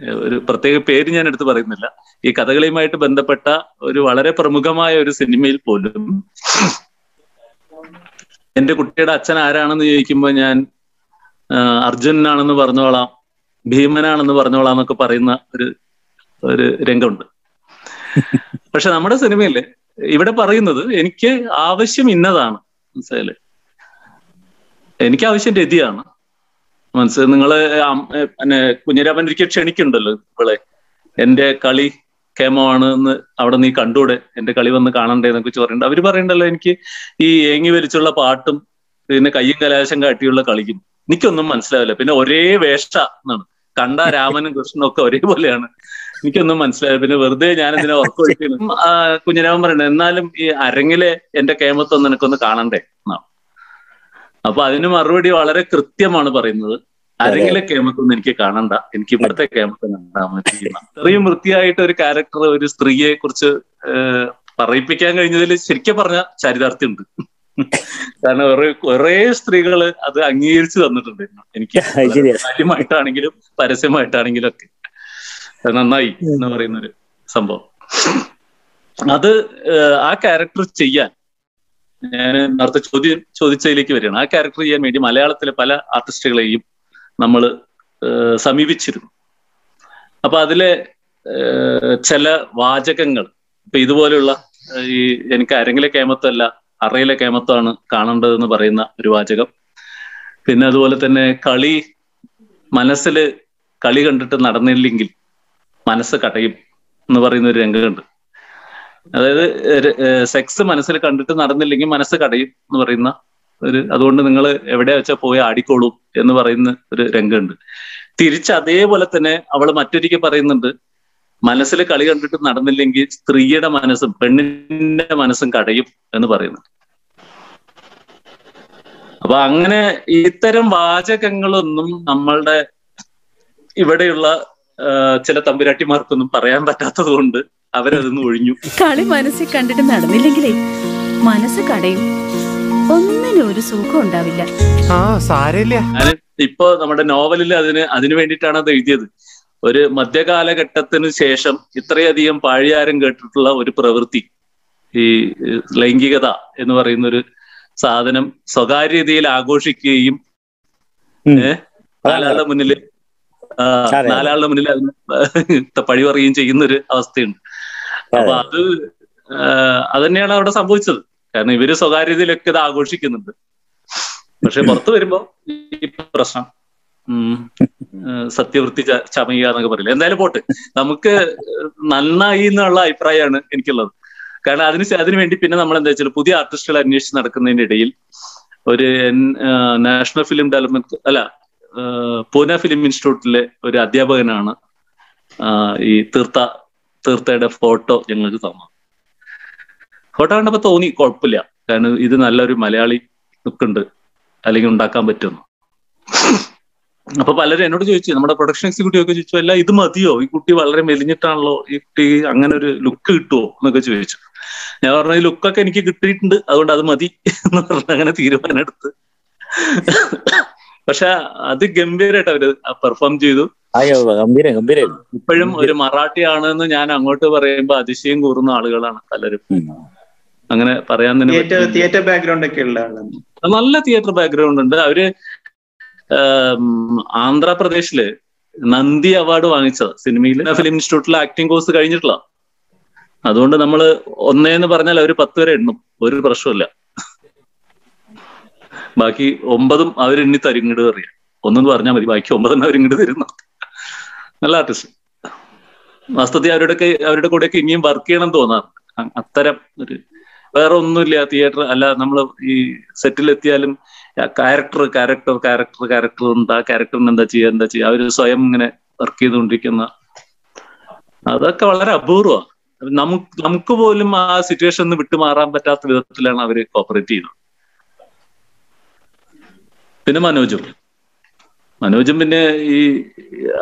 ഒരു പ്രത്യേക പേര് ഞാൻ എടുത്തു പറയുന്നില്ല. ഈ കഥകളിയുമായിട്ട് ബന്ധപ്പെട്ട ഒരു വളരെ പ്രമുഖമായ ഒരു സിനിമയിൽ പോലും എന്റെ കുട്ടിയുടെ അച്ഛൻ ആരാണെന്ന് ചോദിക്കുമ്പോൾ ഞാൻ അർജുനനാണെന്ന് പറഞ്ഞോളാം ഭീമനാണെന്ന് പറഞ്ഞോളാം എന്നൊക്കെ പറയുന്ന ഒരു ഒരു രംഗമുണ്ട്. പക്ഷെ നമ്മുടെ സിനിമയിൽ ഇവിടെ പറയുന്നത് എനിക്ക് ആവശ്യം ഇന്നതാണ്. മനസ്സിലായില്ലേ? എനിക്ക് ആവശ്യം രതിയാണ്. മനസ്സിലായി നിങ്ങൾ പിന്നെ കുഞ്ഞിരാമൻ ഒരിക്കൽ ക്ഷണിക്കുണ്ടല്ലോ ഇവളെ. എന്റെ കളി കേമമാണ് എന്ന് അവിടെ നീ കണ്ടൂടെ? എന്റെ കളി വന്ന് കാണണ്ടേ എന്നൊക്കെ വെച്ച് പറയുന്നുണ്ട്. അവർ പറയണ്ടല്ലോ എനിക്ക് ഈ ഏങ്ങി വലിച്ചുള്ള പാട്ടും പിന്നെ കയ്യും കലാശം കാട്ടിയുള്ള കളിക്കും. എനിക്കൊന്നും മനസ്സിലാവില്ല. പിന്നെ ഒരേ വേഷ എന്നാണ്. കണ്ട രാമനും കൃഷ്ണനും ഒക്കെ ഒരേപോലെയാണ്. എനിക്കൊന്നും മനസ്സിലായില്ല പിന്നെ വെറുതെ ഞാൻ ഇതിനെ ഉറക്കൊഴിക്കുന്നു കുഞ്ഞിരാമൻ പറയണ്ട എന്നാലും ഈ അരങ്ങിലെ എന്റെ കേമത്വം നിനക്കൊന്ന് കാണണ്ടേ എന്നാണ്. അപ്പൊ അതിന് മറുപടി വളരെ കൃത്യമാണ് പറയുന്നത്. ആരെങ്കിലും കേമത്തൊന്നും എനിക്ക് കാണണ്ട. എനിക്ക് ഇവിടുത്തെ കേമത്തെ കണ്ടാൽ മതി അത്രയും വൃത്തിയായിട്ട് ഒരു ക്യാരക്ടർ ഒരു സ്ത്രീയെ കുറിച്ച് പറയിപ്പിക്കാൻ കഴിഞ്ഞതിൽ ശരിക്കും പറഞ്ഞ ചരിതാർത്ഥ്യം ഉണ്ട് കാരണം കുറെ കുറെ സ്ത്രീകൾ അത് അംഗീകരിച്ചു തന്നിട്ടുണ്ട്. എനിക്ക്. [LAUGHS] കാര്യമായിട്ടാണെങ്കിലും പരസ്യമായിട്ടാണെങ്കിലും ഒക്കെ. അത് നന്നായി എന്ന് പറയുന്ന ഒരു സംഭവം. അത് ആ ക്യാരക്ടർ ചെയ്യാൻ ഞാൻ നേരത്തെ ചോദ്യം ചോദിച്ചതിലേക്ക് വരികയാണ്. ആ ക്യാരക്ടർ ചെയ്യാൻ വേണ്ടി മലയാളത്തിലെ പല ആർട്ടിസ്റ്റുകളെയും നമ്മൾ സമീപിച്ചിരുന്നു. അപ്പൊ അതിലെ ചില വാചകങ്ങൾ ഇപ്പൊ ഇതുപോലെയുള്ള ഈ എനിക്ക് അരങ്ങിലെ കേമത്തല്ല അറയിലെ കേമത്താണ് കാണേണ്ടതെന്ന് പറയുന്ന ഒരു വാചകം. പിന്നെ അതുപോലെ തന്നെ കളി മനസ്സിൽ കളി കണ്ടിട്ട് നടന്നില്ലെങ്കിൽ മനസ്സ് കടയും എന്ന് പറയുന്ന ഒരു രംഗമുണ്ട്. അതായത് സെക്സ് മനസ്സിൽ കണ്ടിട്ട് നടന്നില്ലെങ്കിൽ മനസ്സ് കടയും എന്ന് പറയുന്ന ഒരു അതുകൊണ്ട് നിങ്ങൾ എവിടെ വെച്ചാൽ പോയി ആടിക്കോളും എന്ന് പറയുന്ന ഒരു രംഗമുണ്ട്. തിരിച്ച് അതേപോലെ തന്നെ അവൾ മറ്റൊരിക്കൽ പറയുന്നുണ്ട് മനസ്സിൽ കളി കണ്ടിട്ട് നടന്നില്ലെങ്കിൽ സ്ത്രീയുടെ മനസ്സും പെണ്ണിന്റെ മനസ്സും കടയും എന്ന് പറയുന്നു. അപ്പൊ അങ്ങനെ ഇത്തരം വാചകങ്ങളൊന്നും നമ്മളുടെ ഇവിടെയുള്ള ചില തമ്പുരാട്ടിമാർക്കൊന്നും പറയാൻ പറ്റാത്തത് കൊണ്ട് അവരതൊന്നും ഒഴിഞ്ഞു. കളി മനസ്സിൽ കണ്ടിട്ട് നടന്നില്ലെങ്കിലേ മനസ്സ് കടയും. ഒന്നിനും ഒരു സുഖം ഉണ്ടാവില്ല. ആ സാരമില്ല. ഇപ്പൊ നമ്മുടെ നോവലിൽ അതിന് അതിനു വേണ്ടിയിട്ടാണ് അത് എഴുതിയത്. ഒരു മധ്യകാലഘട്ടത്തിന് ശേഷം ഇത്രയധികം പാഴിയാരം കേട്ടിട്ടുള്ള ഒരു പ്രവൃത്തി ഈ ലൈംഗികത എന്ന് പറയുന്ന ഒരു സാധനം സ്വകാര്യ രീതിയിൽ ആഘോഷിക്കുകയും നാലാളുടെ മുന്നിൽ. നാലാളുടെ മുന്നിൽ അതിന് പഴി പറയുകയും ചെയ്യുന്ന ഒരു അവസ്ഥയുണ്ട്. അപ്പൊ അത് അത് തന്നെയാണ് അവിടെ സംഭവിച്ചത്. കാരണം ഇവർ സ്വകാര്യതയിലൊക്കെ ഇത് ആഘോഷിക്കുന്നുണ്ട്. പക്ഷെ പുറത്തു വരുമ്പോ ഈ പ്രശ്നം സത്യവൃത്തി ചമയുക എന്നൊക്കെ പറയില്ല. എന്തായാലും പോട്ടെ. നമുക്ക് നന്നായി എന്നുള്ള അഭിപ്രായമാണ് എനിക്കുള്ളത്. കാരണം അതിന് അതിനു വേണ്ടി പിന്നെ നമ്മൾ എന്താ വെച്ചാൽ പുതിയ ആർട്ടിസ്റ്റുകൾ അന്വേഷിച്ച് നടക്കുന്നതിന്റെ ഇടയിൽ ഒരു നാഷണൽ ഫിലിം ഡെവലപ്മെന്റ് അല്ല പൂന ഫിലിം ഇൻസ്റ്റിറ്റ്യൂട്ടിലെ ഒരു അധ്യാപകനാണ് ഈ തീർത്ത തീർത്തയുടെ ഫോട്ടോ ഞങ്ങൾക്ക് തന്നു? ഫോട്ടോ കണ്ടപ്പോ തോന്നി കുഴപ്പമില്ല. കാരണം ഇത് നല്ലൊരു മലയാളി ലുക്കുണ്ട് അല്ലെങ്കിൽ ഉണ്ടാക്കാൻ പറ്റുമെന്ന്. അപ്പൊ പലരും എന്നോട് ചോദിച്ചു നമ്മുടെ പ്രൊഡക്ഷൻ എക്സിക്യൂട്ടീവ് ഒക്കെ ചോദിച്ചു അല്ല ഇത് മതിയോ? ഈ കുട്ടി വളരെ മെലിഞ്ഞിട്ടാണല്ലോ? ഈ കുട്ടി അങ്ങനെ ഒരു ലുക്ക് കിട്ടുമോ എന്നൊക്കെ ചോദിച്ചു. ഞാൻ പറഞ്ഞ ഈ ലുക്കൊക്കെ എനിക്ക് കിട്ടിയിട്ടുണ്ട്. അതുകൊണ്ട് അത് മതി. എന്ന് പറഞ്ഞ് അങ്ങനെ തീരുമാനം എടുത്ത്. പക്ഷെ അത് ഗംഭീരമായിട്ട് അവർ പെർഫോം ചെയ്തു. അയ്യോ ഗംഭീരം ഗംഭീരം. ഇപ്പോഴും ഒരു മറാഠിയാണ് എന്ന് ഞാൻ അങ്ങോട്ട് പറയുമ്പോ അതിശയം കൂറുന്ന ആളുകളാണ് പലരും. അങ്ങനെ പറയാൻ തന്നെ തിയേറ്റർ ബാക്ക്ഗ്രൗണ്ട് ഒക്കെ ഉള്ള ആളാണ്. നല്ല തിയേറ്റർ ബാക്ക്ഗ്രൗണ്ട് ഉണ്ട്. അവർ ആന്ധ്രാപ്രദേശിൽ നന്ദി അവാർഡ് വാങ്ങിച്ചത് സിനിമയിൽ ഫിലിം ഇൻസ്റ്റിറ്റ്യൂട്ടിൽ ആക്ടിംഗ് കോഴ്സ് കഴിഞ്ഞിട്ടുള്ള. അതുകൊണ്ട് നമ്മൾ ഒന്നേന്ന് പറഞ്ഞാൽ അവർ പത്ത് വരെ എണ്ണും. ഒരു പ്രശ്നമില്ല ബാക്കി ഒമ്പതും അവരെണ്ണി തരിങ്ങിട് അറിയാം ഒന്നെന്ന് പറഞ്ഞാൽ മതി. ബാക്കി ഒമ്പതെണ്ണം അവരിങ്ങോട്ട് തരുന്നു? നല്ല ആർട്ടിസ്റ്റ് വാസ്തവത്തിൽ അവരുടെ അവരുടെ കൂടെയൊക്കെ ഇനിയും വർക്ക് ചെയ്യണം തോന്നാറുണ്ട്. അ- അത്തരം ഒരു വേറെ ഒന്നുമില്ല തിയേറ്റർ അല്ല നമ്മൾ ഈ സെറ്റിലെത്തിയാലും ക്യാരക്ടർ ക്യാരക്ടർ ക്യാരക്ടർ ക്യാരക്ടർ ഉണ്ട് ആ ക്യാരക്ടറിന് എന്താ ചെയ്യുക എന്താ ചെയ്യുക അവർ സ്വയം ഇങ്ങനെ വർക്ക് ചെയ്തുകൊണ്ടിരിക്കുന്ന അതൊക്കെ വളരെ അപൂർവമാണ് നമുക്ക് നമുക്ക് പോലും ആ സിറ്റുവേഷൻ ഒന്ന് വിട്ടുമാറാൻ പറ്റാത്ത വിധത്തിലാണ് അവർ കോപ്പറേറ്റ് ചെയ്യുന്നത്. പിന്നെ മനോജും. മനോജും പിന്നെ ഈ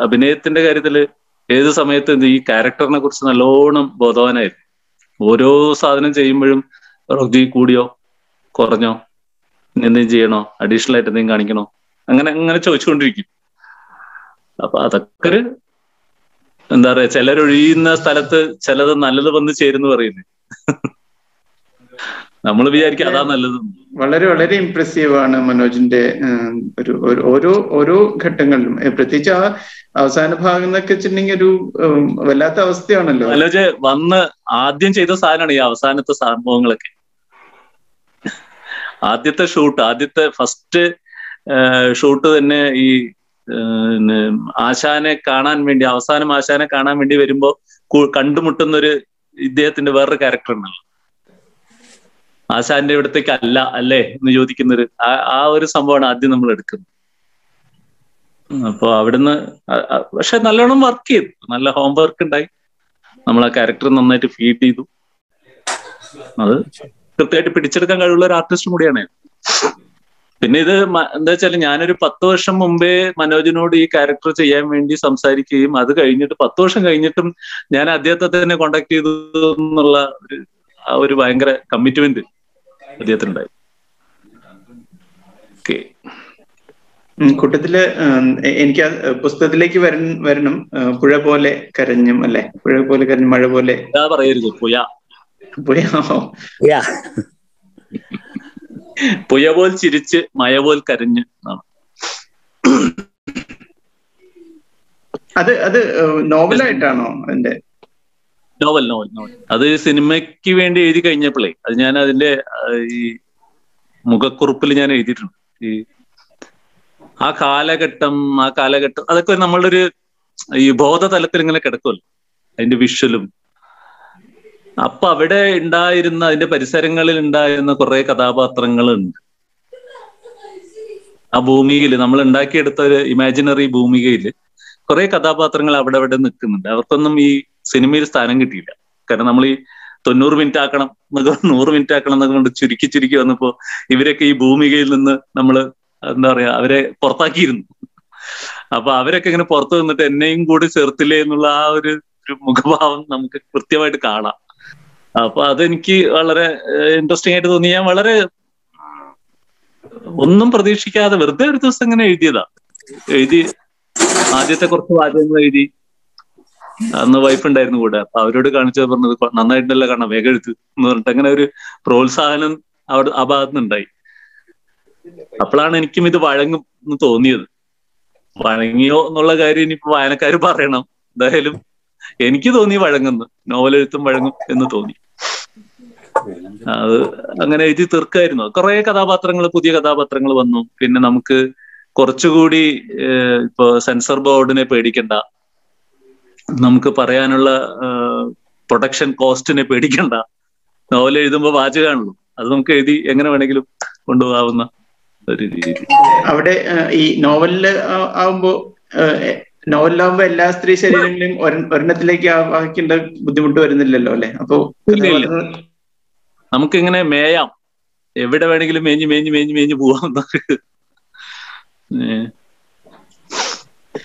അഭിനയത്തിന്റെ കാര്യത്തിൽ ഏത് സമയത്ത് ഈ ക്യാരക്ടറിനെ കുറിച്ച് നല്ലോണം ബോധവാനായിരുന്നു. ഓരോ സാധനം ചെയ്യുമ്പോഴും റൊജി കൂടിയോ കുറഞ്ഞോ എന്തെങ്കിലും ചെയ്യണോ അഡീഷണൽ ആയിട്ട് എന്തെങ്കിലും കാണിക്കണോ അങ്ങനെ അങ്ങനെ ചോദിച്ചുകൊണ്ടിരിക്കും. അപ്പൊ അതൊക്കെ ഒരു എന്താ പറയാ ചിലരൊഴിയുന്ന സ്ഥലത്ത് ചിലത് നല്ലത് വന്ന് ചേരുന്നു പറയുന്നത്. നമ്മൾ വിചാരിക്കും അതാ നല്ലത്. വളരെ വളരെ ഇംപ്രസീവ് ആണ് മനോജിന്റെ ഒരു ഓരോ ഓരോ ഘട്ടങ്ങളിലും. പ്രത്യേകിച്ച് ആ അവസാന ഭാഗം എന്നൊക്കെ വെച്ചിട്ടുണ്ടെങ്കിൽ ഒരു വല്ലാത്ത അവസ്ഥയാണല്ലോ. മനോജ് വന്ന് ആദ്യം ചെയ്ത സാധനമാണ് ഈ അവസാനത്തെ സംഭവങ്ങളൊക്കെ. ആദ്യത്തെ ഷൂട്ട് ആദ്യത്തെ ഫസ്റ്റ് ഷൂട്ട് തന്നെ ഈ ആശാനെ കാണാൻ വേണ്ടി അവസാനം ആശാനെ കാണാൻ വേണ്ടി വരുമ്പോ കണ്ടുമുട്ടുന്ന ഒരു ഇദ്ദേഹത്തിന്റെ വേറൊരു ക്യാരക്ടർ ഉണ്ടല്ലോ. ആശാന്റെ ഇവിടത്തേക്ക് അല്ല അല്ലേ എന്ന് ചോദിക്കുന്ന ഒരു ആ- ആ ഒരു സംഭവമാണ് ആദ്യം നമ്മൾ എടുക്കുന്നത്. അപ്പൊ അവിടുന്ന് പക്ഷെ നല്ലോണം വർക്ക് ചെയ്തു. നല്ല ഹോംവർക്ക് ഉണ്ടായി. നമ്മൾ ആ ക്യാരക്ടർ നന്നായിട്ട് ഫീഡ് ചെയ്തു. അത് കൃത്യമായിട്ട് പിടിച്ചെടുക്കാൻ കഴിവുള്ള ഒരു ആർട്ടിസ്റ്റും കൂടിയാണ് പിന്നെ ഇത് എന്താ വെച്ചാൽ ഞാനൊരു പത്ത് വർഷം മുമ്പേ മനോജിനോട് ഈ ക്യാരക്ടർ ചെയ്യാൻ വേണ്ടി സംസാരിക്കുകയും അത് കഴിഞ്ഞിട്ട് പത്ത് വർഷം കഴിഞ്ഞിട്ടും ഞാൻ അദ്ദേഹത്തെ തന്നെ കോണ്ടാക്ട് ചെയ്തു എന്നുള്ള ഒരു ആ ഒരു ഭയങ്കര കമ്മിറ്റ്മെന്റ് അദ്ദേഹത്തിനുണ്ടായി. ഓക്കെ. കൂട്ടത്തിൽ എനിക്ക് പുസ്തകത്തിലേക്ക് വര വരണം. പുഴ പോലെ കരഞ്ഞും അല്ലെ? പുഴ പോലെ കരഞ്ഞും മഴ പോലെ. ഇതാ പറയരുത് പുയ പുയ- പുയ പോൽ ചിരിച്ച് മഴ പോൽ കരഞ്ഞ് അത് അത് നോവലായിട്ടാണോ അതിന്റെ? Novel novel novel. അത് സിനിമയ്ക്ക് വേണ്ടി എഴുതി കഴിഞ്ഞപ്പോഴേ അത് ഞാൻ അതിന്റെ ഈ മുഖക്കുറിപ്പിൽ ഞാൻ എഴുതിയിട്ടുണ്ട്. ഈ ആ കാലഘട്ടം ആ കാലഘട്ടം അതൊക്കെ നമ്മളുടെ ഒരു ഈ ബോധതലത്തിൽ ഇങ്ങനെ കിടക്കുമല്ലോ അതിന്റെ വിഷ്വലും. അപ്പൊ അവിടെ ഉണ്ടായിരുന്ന അതിന്റെ പരിസരങ്ങളിൽ ഉണ്ടായിരുന്ന കുറെ കഥാപാത്രങ്ങളുണ്ട്. ആ ഭൂമിയിൽ നമ്മൾ ഉണ്ടാക്കിയെടുത്ത ഒരു ഇമാജിനറി ഭൂമികയിൽ കുറെ കഥാപാത്രങ്ങൾ അവിടെ അവിടെ നിൽക്കുന്നുണ്ട്. അവർക്കൊന്നും ഈ സിനിമയിൽ സ്ഥാനം കിട്ടിയില്ല. കാരണം നമ്മൾ ഈ തൊണ്ണൂറ് മിനിറ്റ് ആക്കണം എന്നൊക്കെ നൂറ് മിനിറ്റ് ആക്കണം എന്നൊക്കെ കൊണ്ട് ചുരുക്കി ചുരുക്കി വന്നപ്പോ ഇവരൊക്കെ ഈ ഭൂമികയിൽ നിന്ന് നമ്മൾ എന്താ പറയാ അവരെ പുറത്താക്കിയിരുന്നു. അപ്പൊ അവരൊക്കെ ഇങ്ങനെ പുറത്തു നിന്നിട്ട് എന്നെയും കൂടി ചേർത്തില്ലേ എന്നുള്ള ആ ഒരു ഒരു മുഖഭാവം നമുക്ക് കൃത്യമായിട്ട് കാണാം. അപ്പൊ അതെനിക്ക് വളരെ ഇൻട്രസ്റ്റിംഗ് ആയിട്ട് തോന്നി. ഞാൻ വളരെ ഒന്നും പ്രതീക്ഷിക്കാതെ വെറുതെ ഒരു ദിവസം ഇങ്ങനെ എഴുതിയതാ. എഴുതി ആദ്യത്തെ കുറച്ച് വാചകങ്ങൾ എഴുതി. അന്ന് വൈഫ് ഉണ്ടായിരുന്നു കൂടെ. അപ്പൊ അവരോട് കാണിച്ചത് പറഞ്ഞത് നന്നായിട്ടുണ്ടല്ലോ കാണാം വേഗം എന്ന് പറഞ്ഞിട്ട് അങ്ങനെ ഒരു പ്രോത്സാഹനം അവിടെ ആ ഭാഗത്ത് നിന്നുണ്ടായി. അപ്പോഴാണ് എനിക്കും ഇത് വഴങ്ങും എന്ന് തോന്നിയത്. വഴങ്ങിയോ എന്നുള്ള കാര്യം ഇനിയിപ്പോ വായനക്കാർ പറയണം. എന്തായാലും എനിക്ക് തോന്നി വഴങ്ങുന്നു. നോവലെഴുത്തും വഴങ്ങും എന്ന് തോന്നി. അത് അങ്ങനെ എഴുതി തീർക്കായിരുന്നു. കുറെ കഥാപാത്രങ്ങൾ പുതിയ കഥാപാത്രങ്ങൾ വന്നു. പിന്നെ നമുക്ക് കുറച്ചുകൂടി ഇപ്പൊ സെൻസർ ബോർഡിനെ പേടിക്കണ്ട. നമുക്ക് പറയാനുള്ള പ്രൊഡക്ഷൻ കോസ്റ്റിനെ പേടിക്കണ്ട. നോവൽ എഴുതുമ്പോൾ വാചകമാണല്ലോ അത് നമുക്ക് എഴുതി എങ്ങനെ വേണമെങ്കിലും കൊണ്ടുപോകാവുന്ന ഒരു രീതി അവിടെ ഈ നോവലിൽ ആവുമ്പോ നോവലിലാവുമ്പോ എല്ലാ സ്ത്രീ ശരീരങ്ങളും ഒരെ- ഒരെണ്ണത്തിലേക്ക് ആവാക്കേണ്ട ബുദ്ധിമുട്ട് വരുന്നില്ലല്ലോ അല്ലെ? അപ്പോ. നമുക്കിങ്ങനെ മേയാം. എവിടെ വേണമെങ്കിലും മേഞ്ഞ് മേഞ്ഞ് മേഞ്ഞ് മേഞ്ഞ് പോവാം.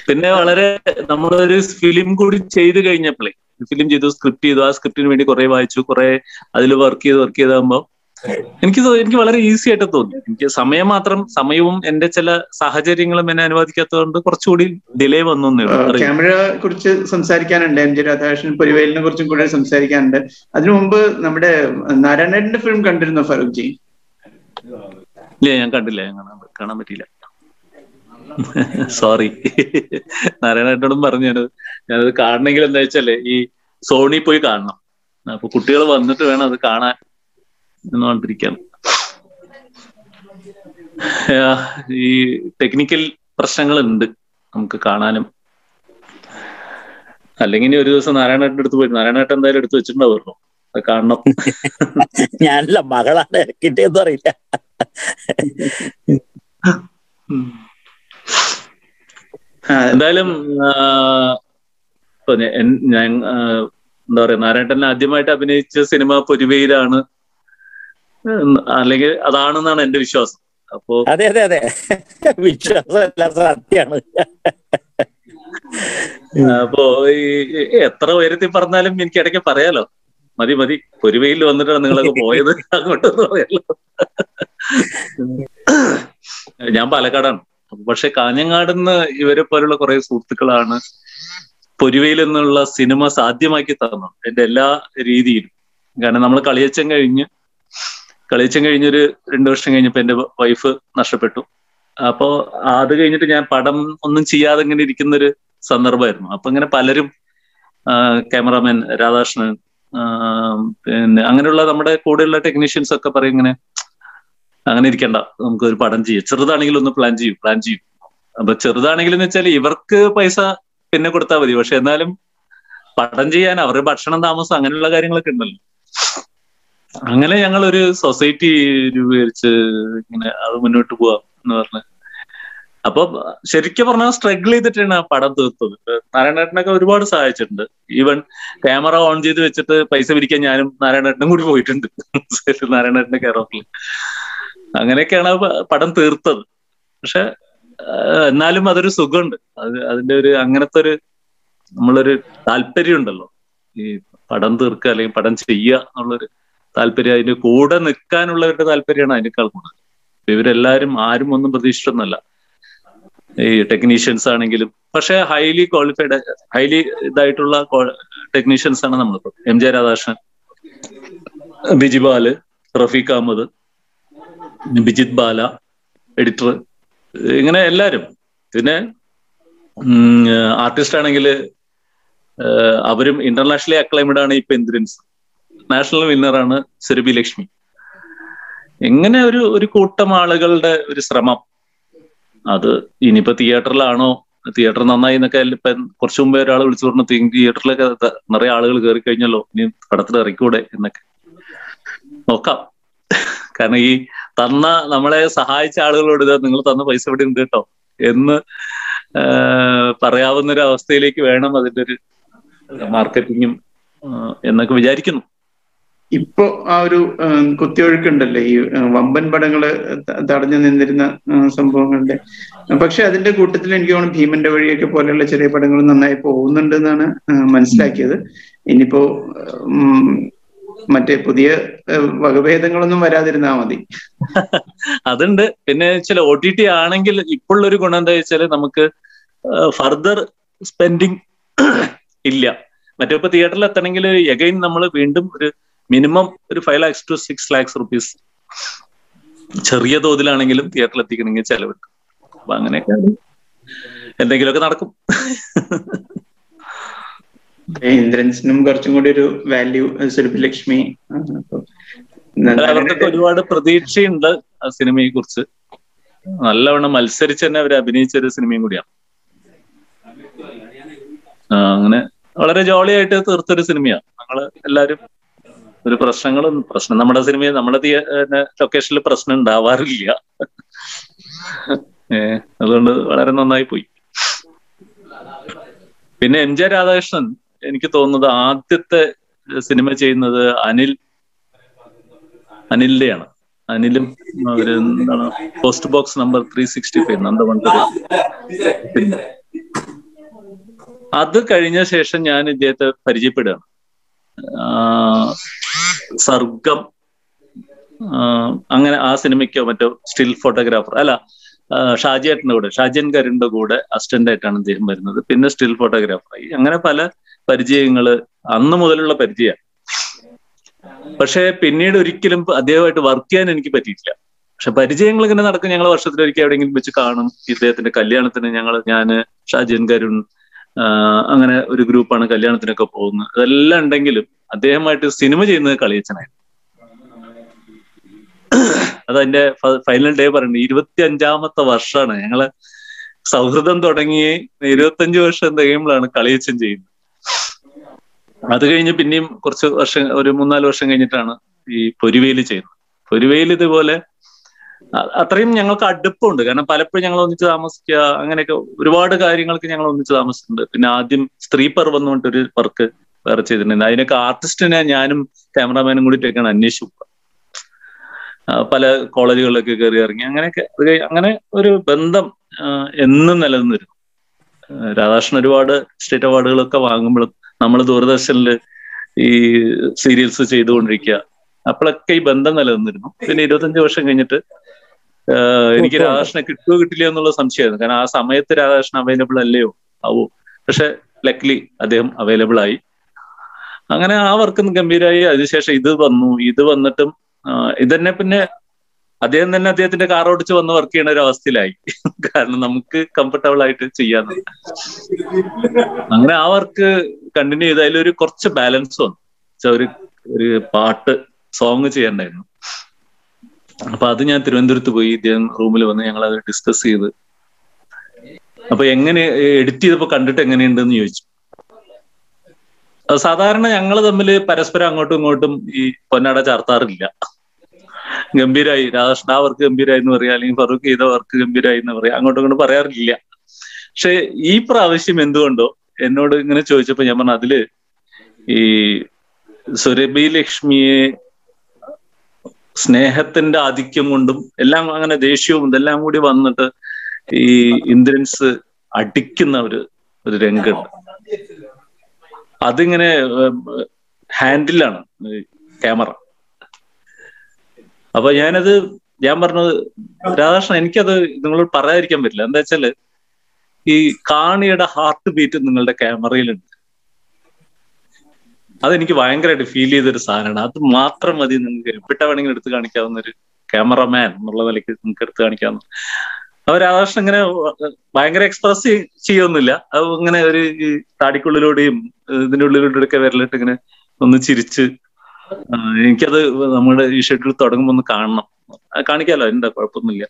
പിന്നെ വളരെ നമ്മളൊരു ഫിലിം കൂടി ചെയ്ത് കഴിഞ്ഞപ്പോഴേ ഫിലിം ചെയ്തു സ്ക്രിപ്റ്റ് ചെയ്തു. ആ സ്ക്രിപ്റ്റിന് വേണ്ടി കുറെ വായിച്ചു കുറെ അതിൽ വർക്ക് ചെയ്ത് വർക്ക് ചെയ്താകുമ്പോ എനിക്ക് എനിക്ക് വളരെ ഈസി ആയിട്ട് തോന്നി. എനിക്ക് സമയം മാത്രം സമയവും എന്റെ ചില സാഹചര്യങ്ങളും എന്നെ അനുവദിക്കാത്തതുകൊണ്ട് കുറച്ചുകൂടി ഡിലേ വന്നു എന്നേ ഉള്ളൂ. അറിയില്ല. ക്യാമറ കുറിച്ച് സംസാരിക്കാനുണ്ട്. എം. ജെ. രാധാകൃഷ്ണൻ പൊരുവേലിനെ കുറിച്ചും കൂടെ സംസാരിക്കാനുണ്ട്. അതിനു മുമ്പ് നമ്മുടെ നാരായണന്റെ ഫിലിം കണ്ടിരുന്നോ ഫറൂഖ് ജി ഇല്ല ഞാൻ കണ്ടില്ല. ഞാൻ കാണാൻ പറ്റിയില്ല. [LAUGHS] സോറി [LAUGHS] നാരായണേട്ടനോടും പറഞ്ഞു ഞാനത്. ഞാനത് കാണണമെങ്കിൽ എന്താ വെച്ചല്ലേ ഈ സോണി പോയി കാണണം. അപ്പൊ കുട്ടികൾ വന്നിട്ട് വേണം അത് കാണാൻ എന്ന് പറഞ്ഞിരിക്കാം ഈ ടെക്നിക്കൽ പ്രശ്നങ്ങൾ ഉണ്ട് നമുക്ക് കാണാനും. അല്ലെങ്കിൽ ഇനി ഒരു ദിവസം നാരായണേട്ടന്റെ അടുത്ത് പോയി നാരായണേട്ടൻ എന്തായാലും എടുത്ത് വെച്ചിട്ടുണ്ടാവുമല്ലോ. അത് കാണണം. [LAUGHS] ഞാനല്ല മകളാണ് കിട്ടിയെന്ന് അറിയില്ല എന്തായാലും ഇപ്പൊ ഞാൻ എന്താ പറയാ നാരായണൻ ആദ്യമായിട്ട് അഭിനയിച്ച സിനിമ പൊരുവയിലാണ്. അല്ലെങ്കിൽ അതാണെന്നാണ് എന്റെ വിശ്വാസം. അപ്പോ അതെ അതെ അതെ. വിശ്വാസമല്ല സത്യാണ്. അപ്പോ ഈ എത്ര ഉയരത്തിൽ പറഞ്ഞാലും എനിക്ക് ഇടയ്ക്ക് പറയാലോ. മതി മതി. പൊരുവയിൽ വന്നിട്ടാണ് നിങ്ങളൊക്കെ പോയത്. അങ്ങോട്ടൊന്നും പറയാലോ. ഞാൻ പാലക്കാടാണ്. അപ്പൊ കാഞ്ഞങ്ങാട് നിന്ന് ഇവരെ പോലുള്ള കുറെ സുഹൃത്തുക്കളാണ് പൊരുവയിൽ നിന്നുള്ള സിനിമ സാധ്യമാക്കി തന്നു എന്റെ എല്ലാ രീതിയിലും. കാരണം നമ്മൾ കളിയച്ചൻ കഴിഞ്ഞ് കളിയച്ചൻ കഴിഞ്ഞൊരു രണ്ടു വർഷം കഴിഞ്ഞപ്പോ എന്റെ വൈഫ് നഷ്ടപ്പെട്ടു. അപ്പോ അത് കഴിഞ്ഞിട്ട് ഞാൻ പടം ഒന്നും ചെയ്യാതെ ഇങ്ങനെ ഇരിക്കുന്ന ഒരു സന്ദർഭമായിരുന്നു. അപ്പൊ ഇങ്ങനെ പലരും ക്യാമറാമാൻ രാധാകൃഷ്ണൻ പിന്നെ അങ്ങനെയുള്ള നമ്മുടെ കൂടെയുള്ള ടെക്നീഷ്യൻസ് ഒക്കെ പറയും ഇങ്ങനെ അങ്ങനെ ഇരിക്കണ്ട. നമുക്ക് ഒരു പടം ചെയ്യാം. ചെറുതാണെങ്കിലും ഒന്ന് പ്ലാൻ ചെയ്യും പ്ലാൻ ചെയ്യും. അപ്പൊ ചെറുതാണെങ്കിൽ എന്ന് വെച്ചാൽ ഇവർക്ക് പൈസ പിന്നെ കൊടുത്താൽ മതി. പക്ഷെ എന്നാലും പടം ചെയ്യാൻ അവരുടെ ഭക്ഷണം താമസം അങ്ങനെയുള്ള കാര്യങ്ങളൊക്കെ ഉണ്ടല്ലോ. അങ്ങനെ ഞങ്ങൾ ഒരു സൊസൈറ്റി രൂപീകരിച്ച് ഇങ്ങനെ അത് മുന്നോട്ട് പോവാം എന്ന് പറഞ്ഞ്. അപ്പൊ ശരിക്കും പറഞ്ഞാൽ സ്ട്രഗിൾ ചെയ്തിട്ടാണ് ആ പടം തീർത്തത്. നാരായണേട്ടനൊക്കെ ഒരുപാട് സഹായിച്ചിട്ടുണ്ട്. ഈവൻ ക്യാമറ ഓൺ ചെയ്ത് വെച്ചിട്ട് പൈസ പിരിക്കാൻ ഞാനും നാരായണേട്ടനും കൂടി പോയിട്ടുണ്ട്. [LAUGHS] നാരായണേട്ടന്റെ കെയർ അങ്ങനെയൊക്കെയാണ് പടം തീർത്തത്. പക്ഷെ എന്നാലും അതൊരു സുഖമുണ്ട്. അത് അതിന്റെ ഒരു അങ്ങനത്തെ ഒരു നമ്മളൊരു താല്പര്യം ഉണ്ടല്ലോ ഈ പടം തീർക്കുക അല്ലെങ്കിൽ പടം ചെയ്യുക എന്നുള്ളൊരു താല്പര്യം അതിന്റെ കൂടെ നിൽക്കാനുള്ളവരുടെ താല്പര്യമാണ് അതിനേക്കാൾ കൂടുതൽ. ഇവരെല്ലാരും ആരും ഒന്നും പ്രതീക്ഷിച്ചൊന്നല്ല ഈ ടെക്നീഷ്യൻസ് ആണെങ്കിലും പക്ഷെ ഹൈലി ക്വാളിഫൈഡ് ഹൈലി ഇതായിട്ടുള്ള ടെക്നീഷ്യൻസ് ആണ് നമ്മളിപ്പോ M J Radhakrishnan Bijibal Rafeeq Ahammed Bijith Bala editor ഇങ്ങനെ എല്ലാരും. പിന്നെ ആർട്ടിസ്റ്റ് ആണെങ്കിൽ അവരും ഇന്റർനാഷണലി അക്ലൈംഡ് ആണ് ഇപ്പൊ ഇന്ദ്രൻസ് നാഷണൽ വിന്നറാണ് സുരഭി ലക്ഷ്മി. എങ്ങനെ ഒരു ഒരു കൂട്ടം ആളുകളുടെ ഒരു ശ്രമം. അത് ഇനിയിപ്പോ തിയേറ്ററിലാണോ തിയേറ്റർ നന്നായി എന്നൊക്കെ ഇപ്പൊ കുറച്ചു മുമ്പേ ഒരാൾ വിളിച്ചു പറഞ്ഞു തിയേറ്ററിലൊക്കെ നിറയെ ആളുകൾ കയറി കഴിഞ്ഞല്ലോ ഇനി പടത്തിൽ ഇറക്കൂടെ എന്നൊക്കെ. നോക്കാം. കാരണം ഈ തന്ന നമ്മളെ സഹായിച്ച ആളുകളോട് ഇതാ നിങ്ങൾ തന്ന പൈസ ഇവിടെ ഉണ്ട് കേട്ടോ എന്ന് പറയാവുന്ന ഒരു അവസ്ഥയിലേക്ക് വേണം അതിന്റെ ഒരു മാർക്കറ്റിങ്ങും എന്നൊക്കെ വിചാരിക്കുന്നു. ഇപ്പോ ആ ഒരു കുത്തിയൊഴുക്കുണ്ടല്ലേ ഈ വമ്പൻ പടങ്ങൾ തടഞ്ഞു നിന്നിരുന്ന സംഭവങ്ങളുടെ. പക്ഷെ അതിന്റെ കൂട്ടത്തിൽ എനിക്ക് തോന്നുന്നു ഭീമന്റെ വഴിയൊക്കെ പോലെയുള്ള ചെറിയ പടങ്ങൾ നന്നായി പോകുന്നുണ്ട് എന്നാണ് മനസ്സിലാക്കിയത്. ഇനിയിപ്പോ മറ്റേ പുതിയ വകഭേദങ്ങളൊന്നും വരാതിരുന്നാ മതി. അതുണ്ട്. പിന്നെ ചില ഒ ടി ടി ആണെങ്കിൽ ഇപ്പോഴുള്ളൊരു ഗുണം എന്താ വെച്ചാൽ നമുക്ക് ഫർദർ സ്പെൻഡിങ് ഇല്ല. മറ്റേ ഇപ്പൊ തിയേറ്ററിൽ എത്തണമെങ്കിൽ എഗൈൻ നമ്മൾ വീണ്ടും ഒരു മിനിമം ഒരു five lakhs to six lakhs rupees ചെറിയ തോതിലാണെങ്കിലും തിയേറ്ററിൽ എത്തിക്കണമെങ്കിൽ ചെലവിട്ടു. അപ്പൊ അങ്ങനെയൊക്കെ എന്തെങ്കിലുമൊക്കെ നടക്കും. ഇന്ദ്രൻസിനും കുറച്ചും കൂടി ഒരു വാല്യൂ സുരഭിലക്ഷ്മി അവർക്കൊക്കെ ഒരുപാട് പ്രതീക്ഷയുണ്ട് ആ സിനിമയെ കുറിച്ച് നല്ലവണ്ണം മത്സരിച്ച് തന്നെ അവർ അഭിനയിച്ച ഒരു സിനിമയും കൂടിയാണ്. അങ്ങനെ വളരെ ജോളിയായിട്ട് തീർത്തൊരു സിനിമയാണ്. ഞങ്ങൾ എല്ലാരും ഒരു പ്രശ്നങ്ങളും പ്രശ്നം നമ്മുടെ സിനിമയിൽ നമ്മുടെ ലൊക്കേഷനിൽ പ്രശ്നം ഉണ്ടാവാറില്ല. ഏഹ് അതുകൊണ്ട് വളരെ നന്നായി പോയി. പിന്നെ എം ജെ രാധാകൃഷ്ണൻ എനിക്ക് തോന്നുന്നത് ആദ്യത്തെ സിനിമ ചെയ്യുന്നത് അനിൽ അനിലിന്റെയാണ് അനിലും ഒരു എന്താണ് post box number three sixty five നന്ദമണ്ഡല അത് കഴിഞ്ഞ ശേഷം ഞാൻ ഇദ്ദേഹത്തെ പരിചയപ്പെടുകയാണ്. സർഗം അങ്ങനെ ആ സിനിമയ്ക്കോ മറ്റോ സ്റ്റിൽ ഫോട്ടോഗ്രാഫർ അല്ല ഷാജിയേട്ടന്റെ കൂടെ ഷാജിയൻ കരുണിന്റെ കൂടെ അസിസ്റ്റന്റ് ആയിട്ടാണ് വരുന്നത്. പിന്നെ സ്റ്റിൽ ഫോട്ടോഗ്രാഫറായി അങ്ങനെ പല പരിചയങ്ങൾ അന്ന് മുതലുള്ള പരിചയമാണ് പക്ഷെ പിന്നീട് ഒരിക്കലും അദ്ദേഹമായിട്ട് വർക്ക് ചെയ്യാൻ എനിക്ക് പറ്റിയിട്ടില്ല. പക്ഷെ പരിചയങ്ങൾ ഇങ്ങനെ നടക്കും. ഞങ്ങൾ വർഷത്തിലൊരിക്കൽ എവിടെയെങ്കിലും വെച്ച് കാണും. ഇദ്ദേഹത്തിന്റെ കല്യാണത്തിന് ഞങ്ങൾ ഞാൻ ഷാജിൻ കരുൺ അങ്ങനെ ഒരു ഗ്രൂപ്പാണ് കല്യാണത്തിനൊക്കെ പോകുന്നത്. അതെല്ലാം ഉണ്ടെങ്കിലും അദ്ദേഹമായിട്ട് സിനിമ ചെയ്യുന്നത് കളിയച്ചനായിരുന്നു. അതെന്റെ ഫൈനൽ ഡേ പറയുന്നത് ഇരുപത്തി അഞ്ചാമത്തെ വർഷമാണ്. ഞങ്ങൾ സൗഹൃദം തുടങ്ങി ഇരുപത്തഞ്ച് വർഷം തികയുമ്പോഴാണ് കളിയച്ചൻ ചെയ്യുന്നത്. അത് കഴിഞ്ഞ് പിന്നെയും കുറച്ച് വർഷം ഒരു മൂന്നാൽ വർഷം കഴിഞ്ഞിട്ടാണ് ഈ പൊരുവേലി ചെയ്യുന്നത്. പൊരുവേലി ഇതുപോലെ അത്രയും ഞങ്ങൾക്ക് അടുപ്പമുണ്ട്. കാരണം പലപ്പോഴും ഞങ്ങൾ ഒന്നിച്ച് താമസിക്കുക അങ്ങനെയൊക്കെ ഒരുപാട് കാര്യങ്ങൾക്ക് ഞങ്ങൾ ഒന്നിച്ച് താമസിച്ചിട്ടുണ്ട്. പിന്നെ ആദ്യം സ്ത്രീ പർവ് എന്ന് പറഞ്ഞിട്ടൊരു വർക്ക് വേറെ ചെയ്തിട്ടുണ്ട്. അതിനൊക്കെ ആർട്ടിസ്റ്റിനെ ഞാനും ക്യാമറാമാനും കൂടിയിട്ടൊക്കെയാണ് അന്വേഷിച്ചു. പല കോളേജുകളിലൊക്കെ കയറി ഇറങ്ങി അങ്ങനെയൊക്കെ അങ്ങനെ ഒരു ബന്ധം എന്നും നിലനിന്നിരുന്നു. രാധാകൃഷ്ണൻ ഒരുപാട് സ്റ്റേറ്റ് അവാർഡുകളൊക്കെ വാങ്ങുമ്പോഴും നമ്മൾ ദൂരദർശനിൽ ഈ സീരിയൽസ് ചെയ്തുകൊണ്ടിരിക്കുക അപ്പോഴൊക്കെ ഈ ബന്ധം നിലനിന്നിരുന്നു. പിന്നെ ഇരുപത്തഞ്ച് വർഷം കഴിഞ്ഞിട്ട് എനിക്ക് രാധാകൃഷ്ണനെ കിട്ടുമോ കിട്ടില്ല എന്നുള്ള സംശയമായിരുന്നു. കാരണം ആ സമയത്ത് രാധാകൃഷ്ണൻ അവൈലബിൾ അല്ലയോ? ആവോ. പക്ഷെ ലക്ലി അദ്ദേഹം അവൈലബിൾ ആയി. അങ്ങനെ ആ വർക്ക് ഗംഭീരമായി അതിനുശേഷം ഇത് വന്നു. ഇത് വന്നിട്ടും ഇതന്നെ പിന്നെ അദ്ദേഹം തന്നെ അദ്ദേഹത്തിന്റെ കാർ ഓടിച്ച് വന്ന് വർക്ക് ചെയ്യുന്ന ഒരു അവസ്ഥയിലായി. കാരണം നമുക്ക് കംഫർട്ടബിൾ ആയിട്ട് ചെയ്യാൻ അങ്ങനെ ആ വർക്ക് കണ്ടിന്യൂ ചെയ്ത് അതിലൊരു കുറച്ച് ബാലൻസ് വന്നു. ഒരു ഒരു പാട്ട് സോങ് ചെയ്യണ്ടായിരുന്നു. അപ്പൊ അത് ഞാൻ തിരുവനന്തപുരത്ത് പോയി ഇദ്ദേഹം റൂമിൽ വന്ന് ഞങ്ങൾ അത് ഡിസ്കസ് ചെയ്ത്. അപ്പൊ എങ്ങനെ എഡിറ്റ് ചെയ്തപ്പോ കണ്ടിട്ട് എങ്ങനെയുണ്ടെന്ന് ചോദിച്ചു. സാധാരണ ഞങ്ങൾ തമ്മിൽ പരസ്പരം അങ്ങോട്ടും ഇങ്ങോട്ടും ഈ പൊന്നാട ചാർത്താറില്ല. ഗംഭീരായി. രാധാകൃഷ്ണ ആ വർക്ക് ഗംഭീരായി എന്ന് പറയാം. അല്ലെങ്കിൽ ഫറൂഖ് ചെയ്ത വർക്ക് ഗംഭീരായി എന്ന് പറയാം. അങ്ങോട്ടും ഇങ്ങോട്ടും പറയാറില്ല. പക്ഷെ ഈ പ്രാവശ്യം എന്തുകൊണ്ടോ എന്നോട് ഇങ്ങനെ ചോദിച്ചപ്പോ ഞാൻ പറഞ്ഞു അതിൽ ഈ സുരഭി ലക്ഷ്മിയെ സ്നേഹത്തിന്റെ ആധിക്യം കൊണ്ടും എല്ലാം അങ്ങനെ ദേഷ്യവും ഇതെല്ലാം കൂടി വന്നിട്ട് ഈ ഇന്ദ്രൻസ് അടിക്കുന്ന ഒരു ഒരു രംഗുണ്ട് അതിങ്ങനെ ഹാൻഡിലാണ് ക്യാമറ. അപ്പൊ ഞാനത് ഞാൻ പറഞ്ഞത് രാധാകൃഷ്ണൻ എനിക്കത് നിങ്ങളോട് പറയാതിരിക്കാൻ പറ്റില്ല. എന്താ വെച്ചാൽ ഈ കാണിയുടെ ഹാർട്ട് ബീറ്റ് നിങ്ങളുടെ ക്യാമറയിലുണ്ട്. അതെനിക്ക് ഭയങ്കരമായിട്ട് ഫീൽ ചെയ്തൊരു സാധനമാണ്. അത് മാത്രം മതി നിങ്ങൾക്ക്. എപ്പിട്ട വേണമെങ്കിലും എടുത്ത് കാണിക്കാവുന്ന ഒരു ക്യാമറമാൻ എന്നുള്ള നിലയ്ക്ക് നിങ്ങൾക്ക് എടുത്ത് കാണിക്കാവുന്ന. അപ്പൊ രാധാകൃഷ്ണൻ ഇങ്ങനെ ഭയങ്കര എക്സ്പ്രസ് ചെയ്യൊന്നുമില്ല അത് ഇങ്ങനെ ഒരു താടിക്കുള്ളിലൂടെയും ഇതിന്റെ ഉള്ളിലൂടെയൊക്കെ വിരലിട്ട് ഇങ്ങനെ ഒന്ന് ചിരിച്ച് എനിക്കത് നമ്മുടെ ഈ ഷെഡ്യൂൾ തുടങ്ങുമ്പോൾ ഒന്ന് കാണണം. കാണിക്കാലോ എന്താ കുഴപ്പമൊന്നുമില്ല.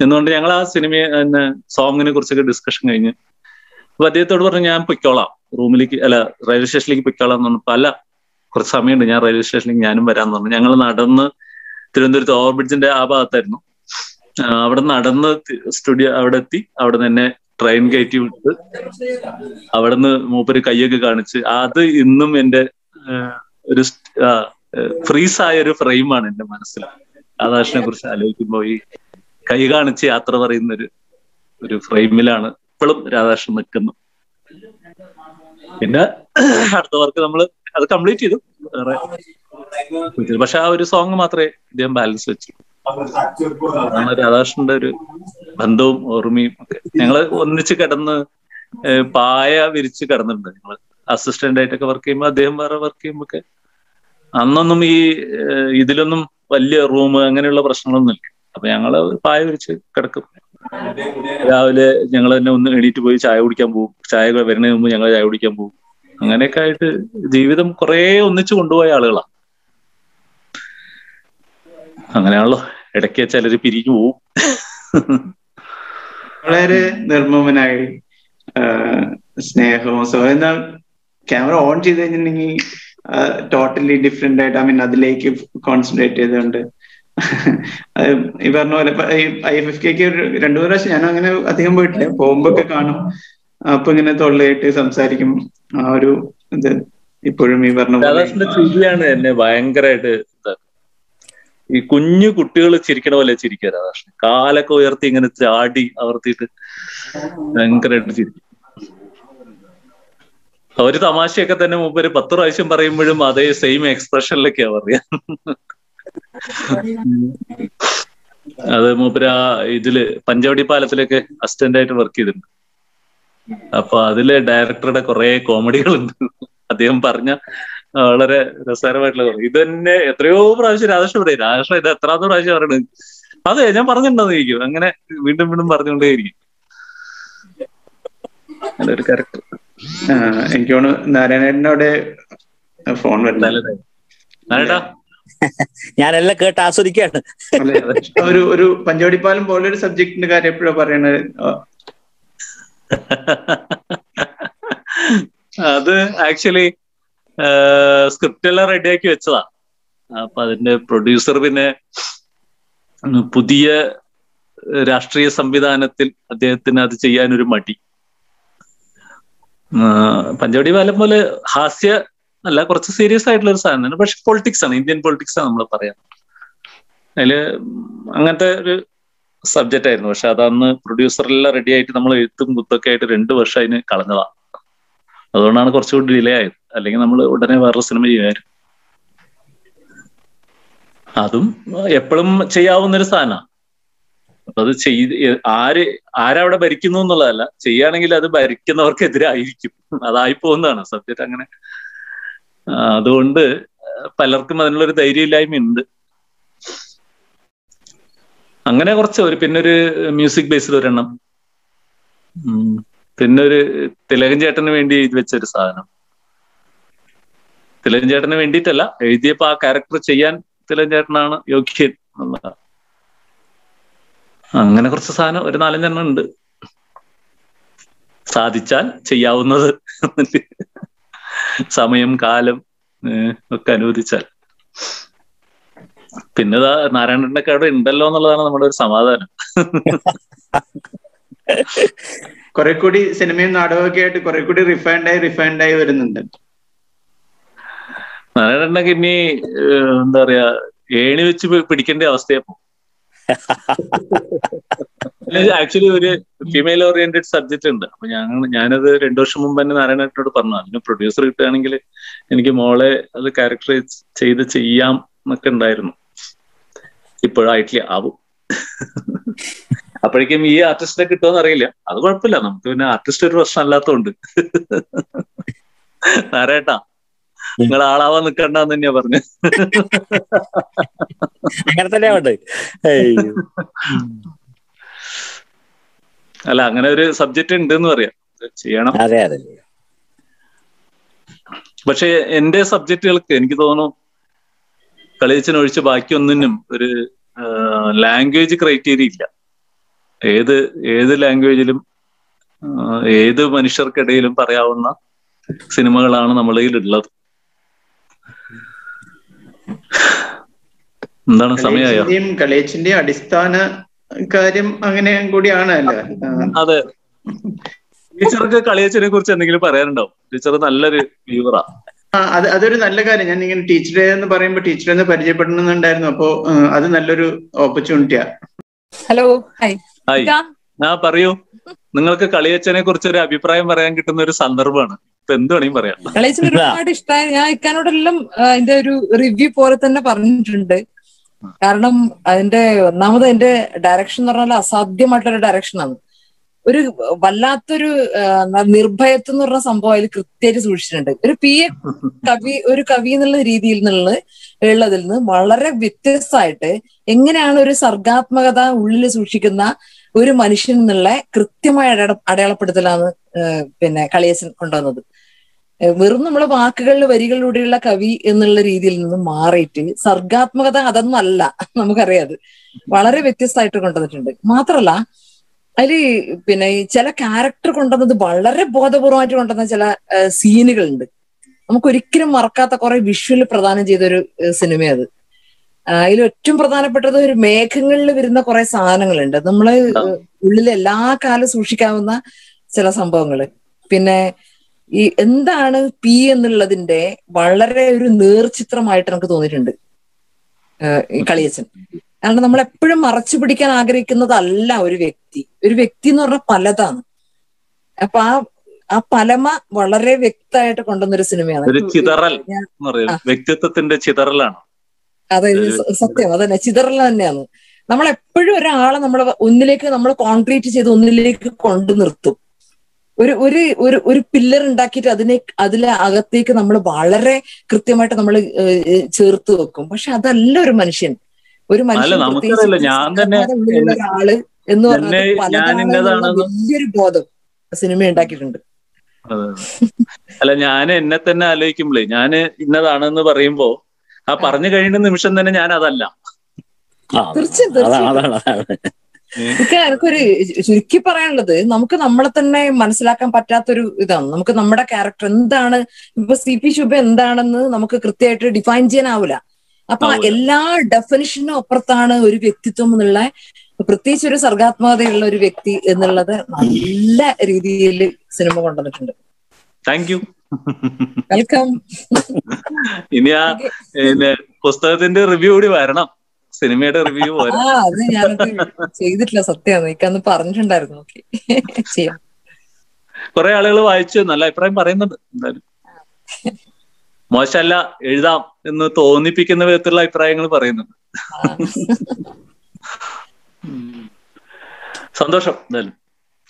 എന്നുകൊണ്ട് ഞങ്ങൾ ആ സിനിമ തന്നെ സോങ്ങിനെ കുറിച്ചൊക്കെ ഡിസ്കഷൻ കഴിഞ്ഞ്. അപ്പൊ അദ്ദേഹത്തോട് പറഞ്ഞു ഞാൻ പൊയ്ക്കോളാം. റൂമിലേക്ക് അല്ല റെയിൽവേ സ്റ്റേഷനിലേക്ക് പൊയ്ക്കോളാം എന്ന് പറഞ്ഞു പല കുറച്ച് സമയമുണ്ട്. ഞാൻ റെയിൽവേ സ്റ്റേഷനിലേക്ക് ഞാനും വരാന്ന് പറഞ്ഞു. ഞങ്ങൾ നടന്ന് തിരുവനന്തപുരത്ത് ഓവർബ്രിഡ്ജിന്റെ ആ ഭാഗത്തായിരുന്നു. അവിടെ നടന്ന് സ്റ്റുഡിയോ അവിടെ എത്തി. അവിടെ തന്നെ ട്രെയിൻ കയറ്റി വിട്ട് അവിടെ നിന്ന് മൂപ്പര് കൈയൊക്കെ കാണിച്ച് അത് ഇന്നും എന്റെ ഒരു ഫ്രീസ് ആയ ഒരു ഫ്രെയിമാണ് എന്റെ മനസ്സിൽ. രാധാകൃഷ്ണനെ കുറിച്ച് ആലോചിക്കുമ്പോൾ ഈ കൈ കാണിച്ച് യാത്ര പറയുന്ന ഒരു ഒരു ഫ്രെയിമിലാണ് ഇപ്പോഴും രാധാകൃഷ്ണൻ നിൽക്കുന്നു പിന്നെ അടുത്ത വർക്ക് നമ്മൾ അത് കംപ്ലീറ്റ് ചെയ്തു. വേറെ പക്ഷെ ആ ഒരു സോങ് മാത്രമേ ഇദ്ദേഹം ബാലൻസ് വെച്ചു. അതാണ് രാധാകൃഷ്ണന്റെ ഒരു ബന്ധവും ഓർമ്മയും ഒക്കെ. ഞങ്ങൾ ഒന്നിച്ച് കിടന്ന് പായ വിരിച്ച് കിടന്നിട്ടുണ്ട് ഞങ്ങൾ. അസിസ്റ്റന്റ് ആയിട്ടൊക്കെ വർക്ക് ചെയ്യുമ്പോൾ അദ്ദേഹം വേറെ വർക്ക് ചെയ്യുമ്പോൾ ഒക്കെ അന്നൊന്നും ഈ ഇതിലൊന്നും വലിയ റൂം അങ്ങനെയുള്ള പ്രശ്നങ്ങളൊന്നും ഇല്ല അപ്പൊ ഞങ്ങൾ പായ വിരിച്ച് കിടക്കും. രാവിലെ ഞങ്ങൾ തന്നെ ഒന്ന് എണീറ്റ് പോയി ചായ കുടിക്കാൻ പോകും. ചായ വരുന്നതിന് മുമ്പ് ഞങ്ങൾ ചായ കുടിക്കാൻ പോകും. അങ്ങനെയൊക്കെ ആയിട്ട് ജീവിതം കുറേ ഒന്നിച്ചു കൊണ്ടുപോയ ആളുകളാ. അങ്ങനെയാണല്ലോ. ഇടയ്ക്ക് ചിലര് പിരിഞ്ഞു പോവും. വളരെ നിർമ്മമനായി സ്നേഹവും എന്നാൽ ക്യാമറ ഓൺ ചെയ്ത് കഴിഞ്ഞിട്ടുണ്ടെങ്കിൽ ടോട്ടലി ഡിഫറെന്റ് ആയിട്ട് ഐ മീൻ അതിലേക്ക് കോൺസെൻട്രേറ്റ് ചെയ്തുകൊണ്ട്. ഈ പറഞ്ഞ പോലെ ഐ എഫ് എഫ് കെക്ക് രണ്ടു മൂന്ന് പ്രാവശ്യം ഞാൻ അങ്ങനെ അധികം പോയിട്ടില്ല. പോകുമ്പോ ഒക്കെ കാണും. അപ്പൊ ഇങ്ങനെ തൊള്ളയിട്ട് സംസാരിക്കും. ആ ഒരു ഇത് ഇപ്പോഴും ഈ പറഞ്ഞ എന്നെ ഭയങ്കരമായിട്ട് ഈ കുഞ്ഞു കുട്ടികൾ ചിരിക്കണ പോലെ ചിരിക്കുക രാധാകൃഷ്ണൻ. കാലൊക്കെ ഉയർത്തി ഇങ്ങനെ ചാടി അവർത്തിയിട്ട് ഭയങ്കരമായിട്ട് ചിരിക്കും. ഒരു തമാശയൊക്കെ തന്നെ മുമ്പ് ഒരു പത്ത് പ്രാവശ്യം പറയുമ്പോഴും അതേ സെയിം എക്സ്പ്രഷനിലൊക്കെയാ പറയാ. അത് മൂപ്പര് ആ ഇതിൽ പഞ്ചവടി പാലത്തിലൊക്കെ അസിസ്റ്റന്റ് ആയിട്ട് വർക്ക് ചെയ്തിട്ടുണ്ട്. അപ്പൊ അതിൽ ഡയറക്ടറുടെ കുറെ കോമഡികളുണ്ട് അദ്ദേഹം പറഞ്ഞ വളരെ രസകരമായിട്ടുള്ള. ഇത് തന്നെ എത്രയോ പ്രാവശ്യം രാധാകൃഷ്ണൻ പറയും. രാധാകൃഷ്ണൻ ഇത് എത്രാമത്തെ പ്രാവശ്യം പറയണത്? അതെ ഞാൻ പറഞ്ഞിട്ടുണ്ടെന്നിരിക്കും അങ്ങനെ വീണ്ടും വീണ്ടും പറഞ്ഞുകൊണ്ടേയിരിക്കും. അങ്ങനെ ഒരു ക്യാരക്ടർ എനിക്ക് തോന്നുന്നു നാരായണേട്ടനോടെ ഫോൺ വരുന്നത് ഞാൻ എല്ലാം കേട്ട് ആസ്വദിക്കാണ്. ഒരു ഒരു പഞ്ചവടിപ്പാലം പോലെ ഒരു സബ്ജക്റ്റിന്റെ കാര്യം എപ്പോഴാ പറയണത്? അത് ആക്ച്വലി സ്ക്രിപ്റ്റ് എല്ലാം റെഡിയാക്കി വെച്ചതാ. അപ്പൊ അതിന്റെ പ്രൊഡ്യൂസർ പിന്നെ പുതിയ രാഷ്ട്രീയ സംവിധാനത്തിൽ അദ്ദേഹത്തിന് അത് ചെയ്യാനൊരു മടി. പഞ്ചവടി ബാലം പോലെ ഹാസ്യ അല്ല കുറച്ച് സീരിയസ് ആയിട്ടുള്ള ഒരു സാധനമാണ്. പക്ഷെ പൊളിറ്റിക്സ് ആണ് ഇന്ത്യൻ പൊളിറ്റിക്സ് ആണ് നമ്മൾ പറയാം. അതിൽ അങ്ങനത്തെ ഒരു സബ്ജക്റ്റ് ആയിരുന്നു. പക്ഷെ അതന്ന് പ്രൊഡ്യൂസറെല്ലാം റെഡി ആയിട്ട് നമ്മൾ എഴുത്തും കുത്തൊക്കെ ആയിട്ട് രണ്ട് വർഷം അതിന് കളഞ്ഞതാ. അതുകൊണ്ടാണ് കുറച്ചുകൂടി ഡിലേ ആയത്. അല്ലെങ്കിൽ നമ്മൾ ഉടനെ വേറൊരു സിനിമ ചെയ്യുമായിരുന്നു. അതും എപ്പോഴും ചെയ്യാവുന്ന ഒരു സാധനമാണ് അപ്പൊ അത് ചെയ്ത് ആര് ആരവിടെ ഭരിക്കുന്നു എന്നുള്ളതല്ല. ചെയ്യുകയാണെങ്കിൽ അത് ഭരിക്കുന്നവർക്കെതിരായിരിക്കും. അതായി പോകുന്നതാണ് സബ്ജക്റ്റ് അങ്ങനെ അതുകൊണ്ട് പലർക്കും അതിനുള്ളൊരു ധൈര്യമില്ലായ്മ ഉണ്ട് അങ്ങനെ കുറച്ച് ഒരു പിന്നെ ഒരു മ്യൂസിക് ബേസ്ഡ് ഒരെണ്ണം. പിന്നെ ഒരു തിലകൻ ചേട്ടന് വേണ്ടി എഴുതി വെച്ചൊരു സാധനം. തിലകൻ ചേട്ടന് വേണ്ടിയിട്ടല്ല എഴുതിയപ്പോ ആ ക്യാരക്ടർ ചെയ്യാൻ തിലകൻ ചേട്ടനാണ് യോഗ്യൻ എന്നുള്ളതാണ്. അങ്ങനെ കുറച്ച് സാധനം ഒരു നാലഞ്ചെണ്ണം ഉണ്ട്. സാധിച്ചാൽ ചെയ്യാവുന്നത് [LAUGHS] സമയം കാലം ഒക്കെ അനുവദിച്ചാൽ. പിന്നെ നാരായണന്റെ കട ഉണ്ടല്ലോ എന്നുള്ളതാണ് നമ്മുടെ ഒരു സമാധാനം. [LAUGHS] കുറെ കൂടി സിനിമയും നാടകമൊക്കെ ആയിട്ട് കുറെ കൂടി റിഫൈൻഡ് ആയി റിഫൈൻഡ് ആയി വരുന്നുണ്ട്. നാരായണനൊക്കെ ഇനി എന്താ പറയാ ഏണി വെച്ച് പിടിക്കേണ്ട അവസ്ഥയപ്പോ ആക്ച്വലി ഒരു ഫീമെയിൽ ഓറിയന്റഡ് സബ്ജക്ട് ഉണ്ട്. അപ്പൊ ഞങ്ങൾ ഞാനത് രണ്ടു വർഷം മുമ്പ് തന്നെ നാരായണേട്ടനോട് പറഞ്ഞു. അതിന് പ്രൊഡ്യൂസർ കിട്ടുകയാണെങ്കിൽ എനിക്ക് മോളെ അത് ക്യാരക്ടറൈസ് ചെയ്ത് ചെയ്യാം എന്നൊക്കെ ഉണ്ടായിരുന്നു. ഇപ്പോഴായിട്ടില്ല ആവും. അപ്പോഴേക്കും ഈ ആർട്ടിസ്റ്റിനെ കിട്ടുമെന്ന് അറിയില്ല അത് കുഴപ്പമില്ല. നമുക്ക് പിന്നെ ആർട്ടിസ്റ്റ് ഒരു പ്രശ്നം അല്ലാത്തതുകൊണ്ട്. നാരായട്ടാ നിങ്ങൾ ആളാവാൻ നിക്കണ്ടെന്ന് തന്നെയാ പറഞ്ഞു. അങ്ങനെ തന്നെയാ വേണ്ടത് അല്ല അങ്ങനെ ഒരു സബ്ജക്റ്റ് ഉണ്ട് എന്ന് പറയാം. ചെയ്യണം. അതെ അതെ. പക്ഷെ എന്റെ സബ്ജക്റ്റുകൾക്ക് എനിക്ക് തോന്നുന്നു കളിയച്ചൻ ഒഴിച്ച് ബാക്കിയൊന്നിനും ഒരു ലാംഗ്വേജ് ക്രൈറ്റീരിയ ഇല്ല. ഏത് ഏത് ലാംഗ്വേജിലും ഏത് മനുഷ്യർക്കിടയിലും പറയാവുന്ന സിനിമകളാണ് നമ്മളിൽ ഉള്ളത് എന്താണ് സമയമായോ? കളിയച്ചിന്റെയും കളിയച്ചിന്റെയും അടിസ്ഥാന കാര്യം അങ്ങനെ കൂടിയാണ് അല്ലേ? അതെ. ടീച്ചർക്ക് കളിയച്ചനെ കുറിച്ച് എന്തെങ്കിലും പറയാനുണ്ടാവും ടീച്ചർ നല്ലൊരു വ്യൂവറാ ആ, അത് അതൊരു നല്ല കാര്യം. ഞാൻ ഇങ്ങനെ ടീച്ചറെ എന്ന് പറയുമ്പോൾ ടീച്ചറെ ഒന്ന് പരിചയപ്പെടണമെന്നുണ്ടായിരുന്നു. അപ്പോ അത് നല്ലൊരു ഓപ്പർച്യൂണിറ്റിയാ ഹലോ ഹായ് ഹായ് ഇക്ക, ആ പറയൂ. നിങ്ങൾക്ക് കളിയച്ചനെ കുറിച്ച് ഒരു അഭിപ്രായം പറയാൻ കിട്ടുന്ന ഒരു സന്ദർഭമാണ്. ഇപ്പൊ എന്ത് വേണമെങ്കിലും പറയാം. ഒരുപാട് ഇഷ്ടമായി ഞാൻ ഇക്കാനോടെല്ലാം അതിന്റെ ഒരു റിവ്യൂ പോലെ തന്നെ പറഞ്ഞിട്ടുണ്ട്. കാരണം അതിന്റെ ഒന്നാമത് അതിന്റെ ഡയറക്ഷൻ എന്ന് പറഞ്ഞാൽ അസാധ്യമായിട്ടൊരു ഡയറക്ഷനാണ്. ഒരു വല്ലാത്തൊരു നിർഭയത്വം എന്ന് പറഞ്ഞ സംഭവം അതിൽ കൃത്യമായിട്ട് സൂക്ഷിച്ചിട്ടുണ്ട്. ഒരു പി എ കവി ഒരു കവി എന്നുള്ള രീതിയിൽ നിന്നുള്ള ഉള്ളതിൽ നിന്ന് വളരെ വ്യത്യസ്തമായിട്ട് എങ്ങനെയാണ് ഒരു സർഗാത്മകത ഉള്ളിൽ സൂക്ഷിക്കുന്ന ഒരു മനുഷ്യൻ എന്നുള്ള കൃത്യമായ അടയാളപ്പെടുത്തലാണ് പിന്നെ കളിയച്ചൻ കൊണ്ടുവന്നത്. വെറും നമ്മളെ വാക്കുകളിൽ വരികളിലൂടെയുള്ള കവി എന്നുള്ള രീതിയിൽ നിന്ന് മാറിയിട്ട് സർഗാത്മകത അതൊന്നും അല്ല നമുക്കറിയാം അത്. വളരെ വ്യത്യസ്തമായിട്ട് കൊണ്ടുവന്നിട്ടുണ്ട്. മാത്രല്ല അതിൽ പിന്നെ ചില ക്യാരക്ടർ കൊണ്ടുവന്നത് വളരെ ബോധപൂർവമായിട്ട് കൊണ്ടുവന്ന ചില സീനുകളുണ്ട് നമുക്ക് ഒരിക്കലും മറക്കാത്ത കുറെ വിഷ്വൽ പ്രദാനം ചെയ്ത ഒരു സിനിമ അത് അതിൽ ഏറ്റവും പ്രധാനപ്പെട്ടത് ഒരു മേഘങ്ങളിൽ വരുന്ന കുറെ സാധനങ്ങളുണ്ട്. നമ്മൾ ഉള്ളിൽ എല്ലാ കാലം സൂക്ഷിക്കാവുന്ന ചില സംഭവങ്ങൾ. പിന്നെ ഈ എന്താണ് പി എന്നുള്ളതിന്റെ വളരെ ഒരു നേർചിത്രമായിട്ട് നമുക്ക് തോന്നിയിട്ടുണ്ട് കളിയച്ചൻ കാരണം നമ്മൾ എപ്പോഴും മറച്ചു പിടിക്കാൻ ആഗ്രഹിക്കുന്നതല്ല ഒരു വ്യക്തി. ഒരു വ്യക്തി എന്ന് പറഞ്ഞാൽ പലതാണ്. അപ്പൊ ആ ആ പലമ വളരെ വ്യക്തമായിട്ട് കൊണ്ടുവന്നൊരു സിനിമയാണ്. ഒരു ചിതറൽ വ്യക്തിത്വത്തിന്റെ ചിതറലാണ്. അതെ സത്യം. അതന്നെ. ചിതറൽ തന്നെയാണ്. നമ്മൾ എപ്പോഴും ഒരാളെ നമ്മൾ ഒന്നിലേക്ക് നമ്മൾ കോൺക്രീറ്റ് ചെയ്ത് ഒന്നിലേക്ക് കൊണ്ടു നിർത്തും. ഒരു ഒരു ഒരു ഒരു പില്ലർ ഉണ്ടാക്കിയിട്ട് അതിനെ അതിലെ അകത്തേക്ക് നമ്മൾ വളരെ കൃത്യമായിട്ട് നമ്മൾ ചേർത്ത് വെക്കും. പക്ഷെ അതല്ല ഒരു മനുഷ്യൻ. ഒരു മനുഷ്യൻ ഒരാൾ എന്ന് പറഞ്ഞാൽ വലിയൊരു ബോധം സിനിമ ഉണ്ടാക്കിയിട്ടുണ്ട്. അല്ല ഞാൻ എന്നെ തന്നെ ആലോചിക്കുമ്പോഴേ ഞാൻ ഇന്നതാണെന്ന് പറയുമ്പോ ആ പറഞ്ഞു കഴിയുന്ന നിമിഷം തന്നെ ഞാൻ അതല്ല. തീർച്ചയായും, എനിക്ക് എനിക്കൊരു ചുരുക്കി പറയാനുള്ളത് നമുക്ക് നമ്മളെ തന്നെ മനസ്സിലാക്കാൻ പറ്റാത്തൊരു ഇതാണ്. നമുക്ക് നമ്മുടെ ക്യാരക്ടർ എന്താണ്? ഇപ്പൊ സി പി ശുഭ എന്താണെന്ന് നമുക്ക് കൃത്യമായിട്ട് ഡിഫൈൻ ചെയ്യാനാവില്ല അപ്പൊ. എല്ലാ ഡെഫിനിഷനും അപ്പുറത്താണ് ഒരു വ്യക്തിത്വം എന്നുള്ള പ്രത്യേകിച്ച് ഒരു സർഗാത്മകതയുള്ള ഒരു വ്യക്തി എന്നുള്ളത് നല്ല രീതിയിൽ സിനിമ കൊണ്ടുവന്നിട്ടുണ്ട്. താങ്ക് യു വെൽക്കം ഇനി ആ പുസ്തകത്തിന്റെ റിവ്യൂ കൂടി വരണം. സിനിമയുടെ റിവ്യൂ അത് ഞാനത് ചെയ്തിട്ടില്ല സത്യമാണ് എനിക്കന്ന് പറഞ്ഞിട്ടുണ്ടായിരുന്നു. ഓക്കെ ചെയ്യാം. കുറെ ആളുകൾ വായിച്ചു. നല്ല അഭിപ്രായം പറയുന്നുണ്ട്. എന്തായാലും. മോശമല്ല എഴുതാം എന്ന് തോന്നിപ്പിക്കുന്ന വിധത്തിലുള്ള അഭിപ്രായങ്ങൾ പറയുന്നുണ്ട്. സന്തോഷം എന്തായാലും.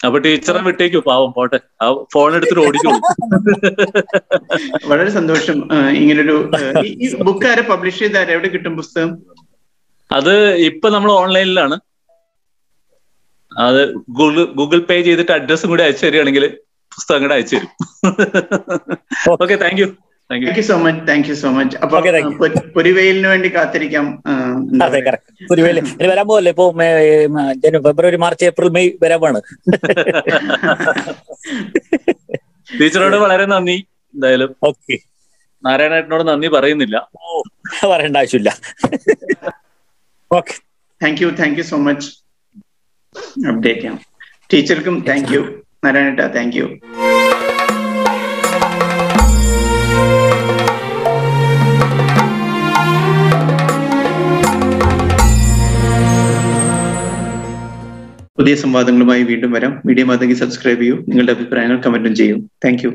അപ്പൊ ടീച്ചറെ വിട്ടേക്കു പാവം. പോട്ടെ. ആ ഫോൺ എടുത്തിട്ട് ഓടിക്കോളൂ. വളരെ സന്തോഷം. ഇങ്ങനൊരു ഈ- ഈ ബുക്ക് ആരെ പബ്ലിഷ് ചെയ്ത എവിടെ കിട്ടും പുസ്തകം? അത് ഇപ്പൊ നമ്മൾ ഓൺലൈനിലാണ്. അത് ഗൂഗിൾ ഗൂഗിൾ പേ ചെയ്തിട്ട് അഡ്രസ്സും കൂടി അയച്ചു തരികയാണെങ്കിൽ പുസ്തകം കൂടെ അയച്ചു തരും. Okay thank you thank you so much thank you so much അപ്പൊ പുരിവെയിലിന് വേണ്ടി കാത്തിരിക്കാം. അതെ. കറക്റ്റ് വരാൻ പോകല്ലേ ഇപ്പൊ ഫെബ്രുവരി മാർച്ച് ഏപ്രിൽ മെയ് വരാൻ പോണ് ടീച്ചറോട് വളരെ നന്ദി എന്തായാലും. ഓക്കെ നാരായണേട്ടനോട് നന്ദി പറയുന്നില്ല. പറയേണ്ട ആവശ്യമില്ല. Okay thank you thank you so much update ചെയ്യാം ടീച്ചർക്കും താങ്ക് യു നാരായണേട്ട താങ്ക് യു പുതിയ സംവാദങ്ങളുമായി വീണ്ടും വരാം. മീഡിയ മാതങ്കി സബ്സ്ക്രൈബ് ചെയ്യൂ. നിങ്ങളുടെ അഭിപ്രായങ്ങൾ കമന്റും ചെയ്യൂ. Thank you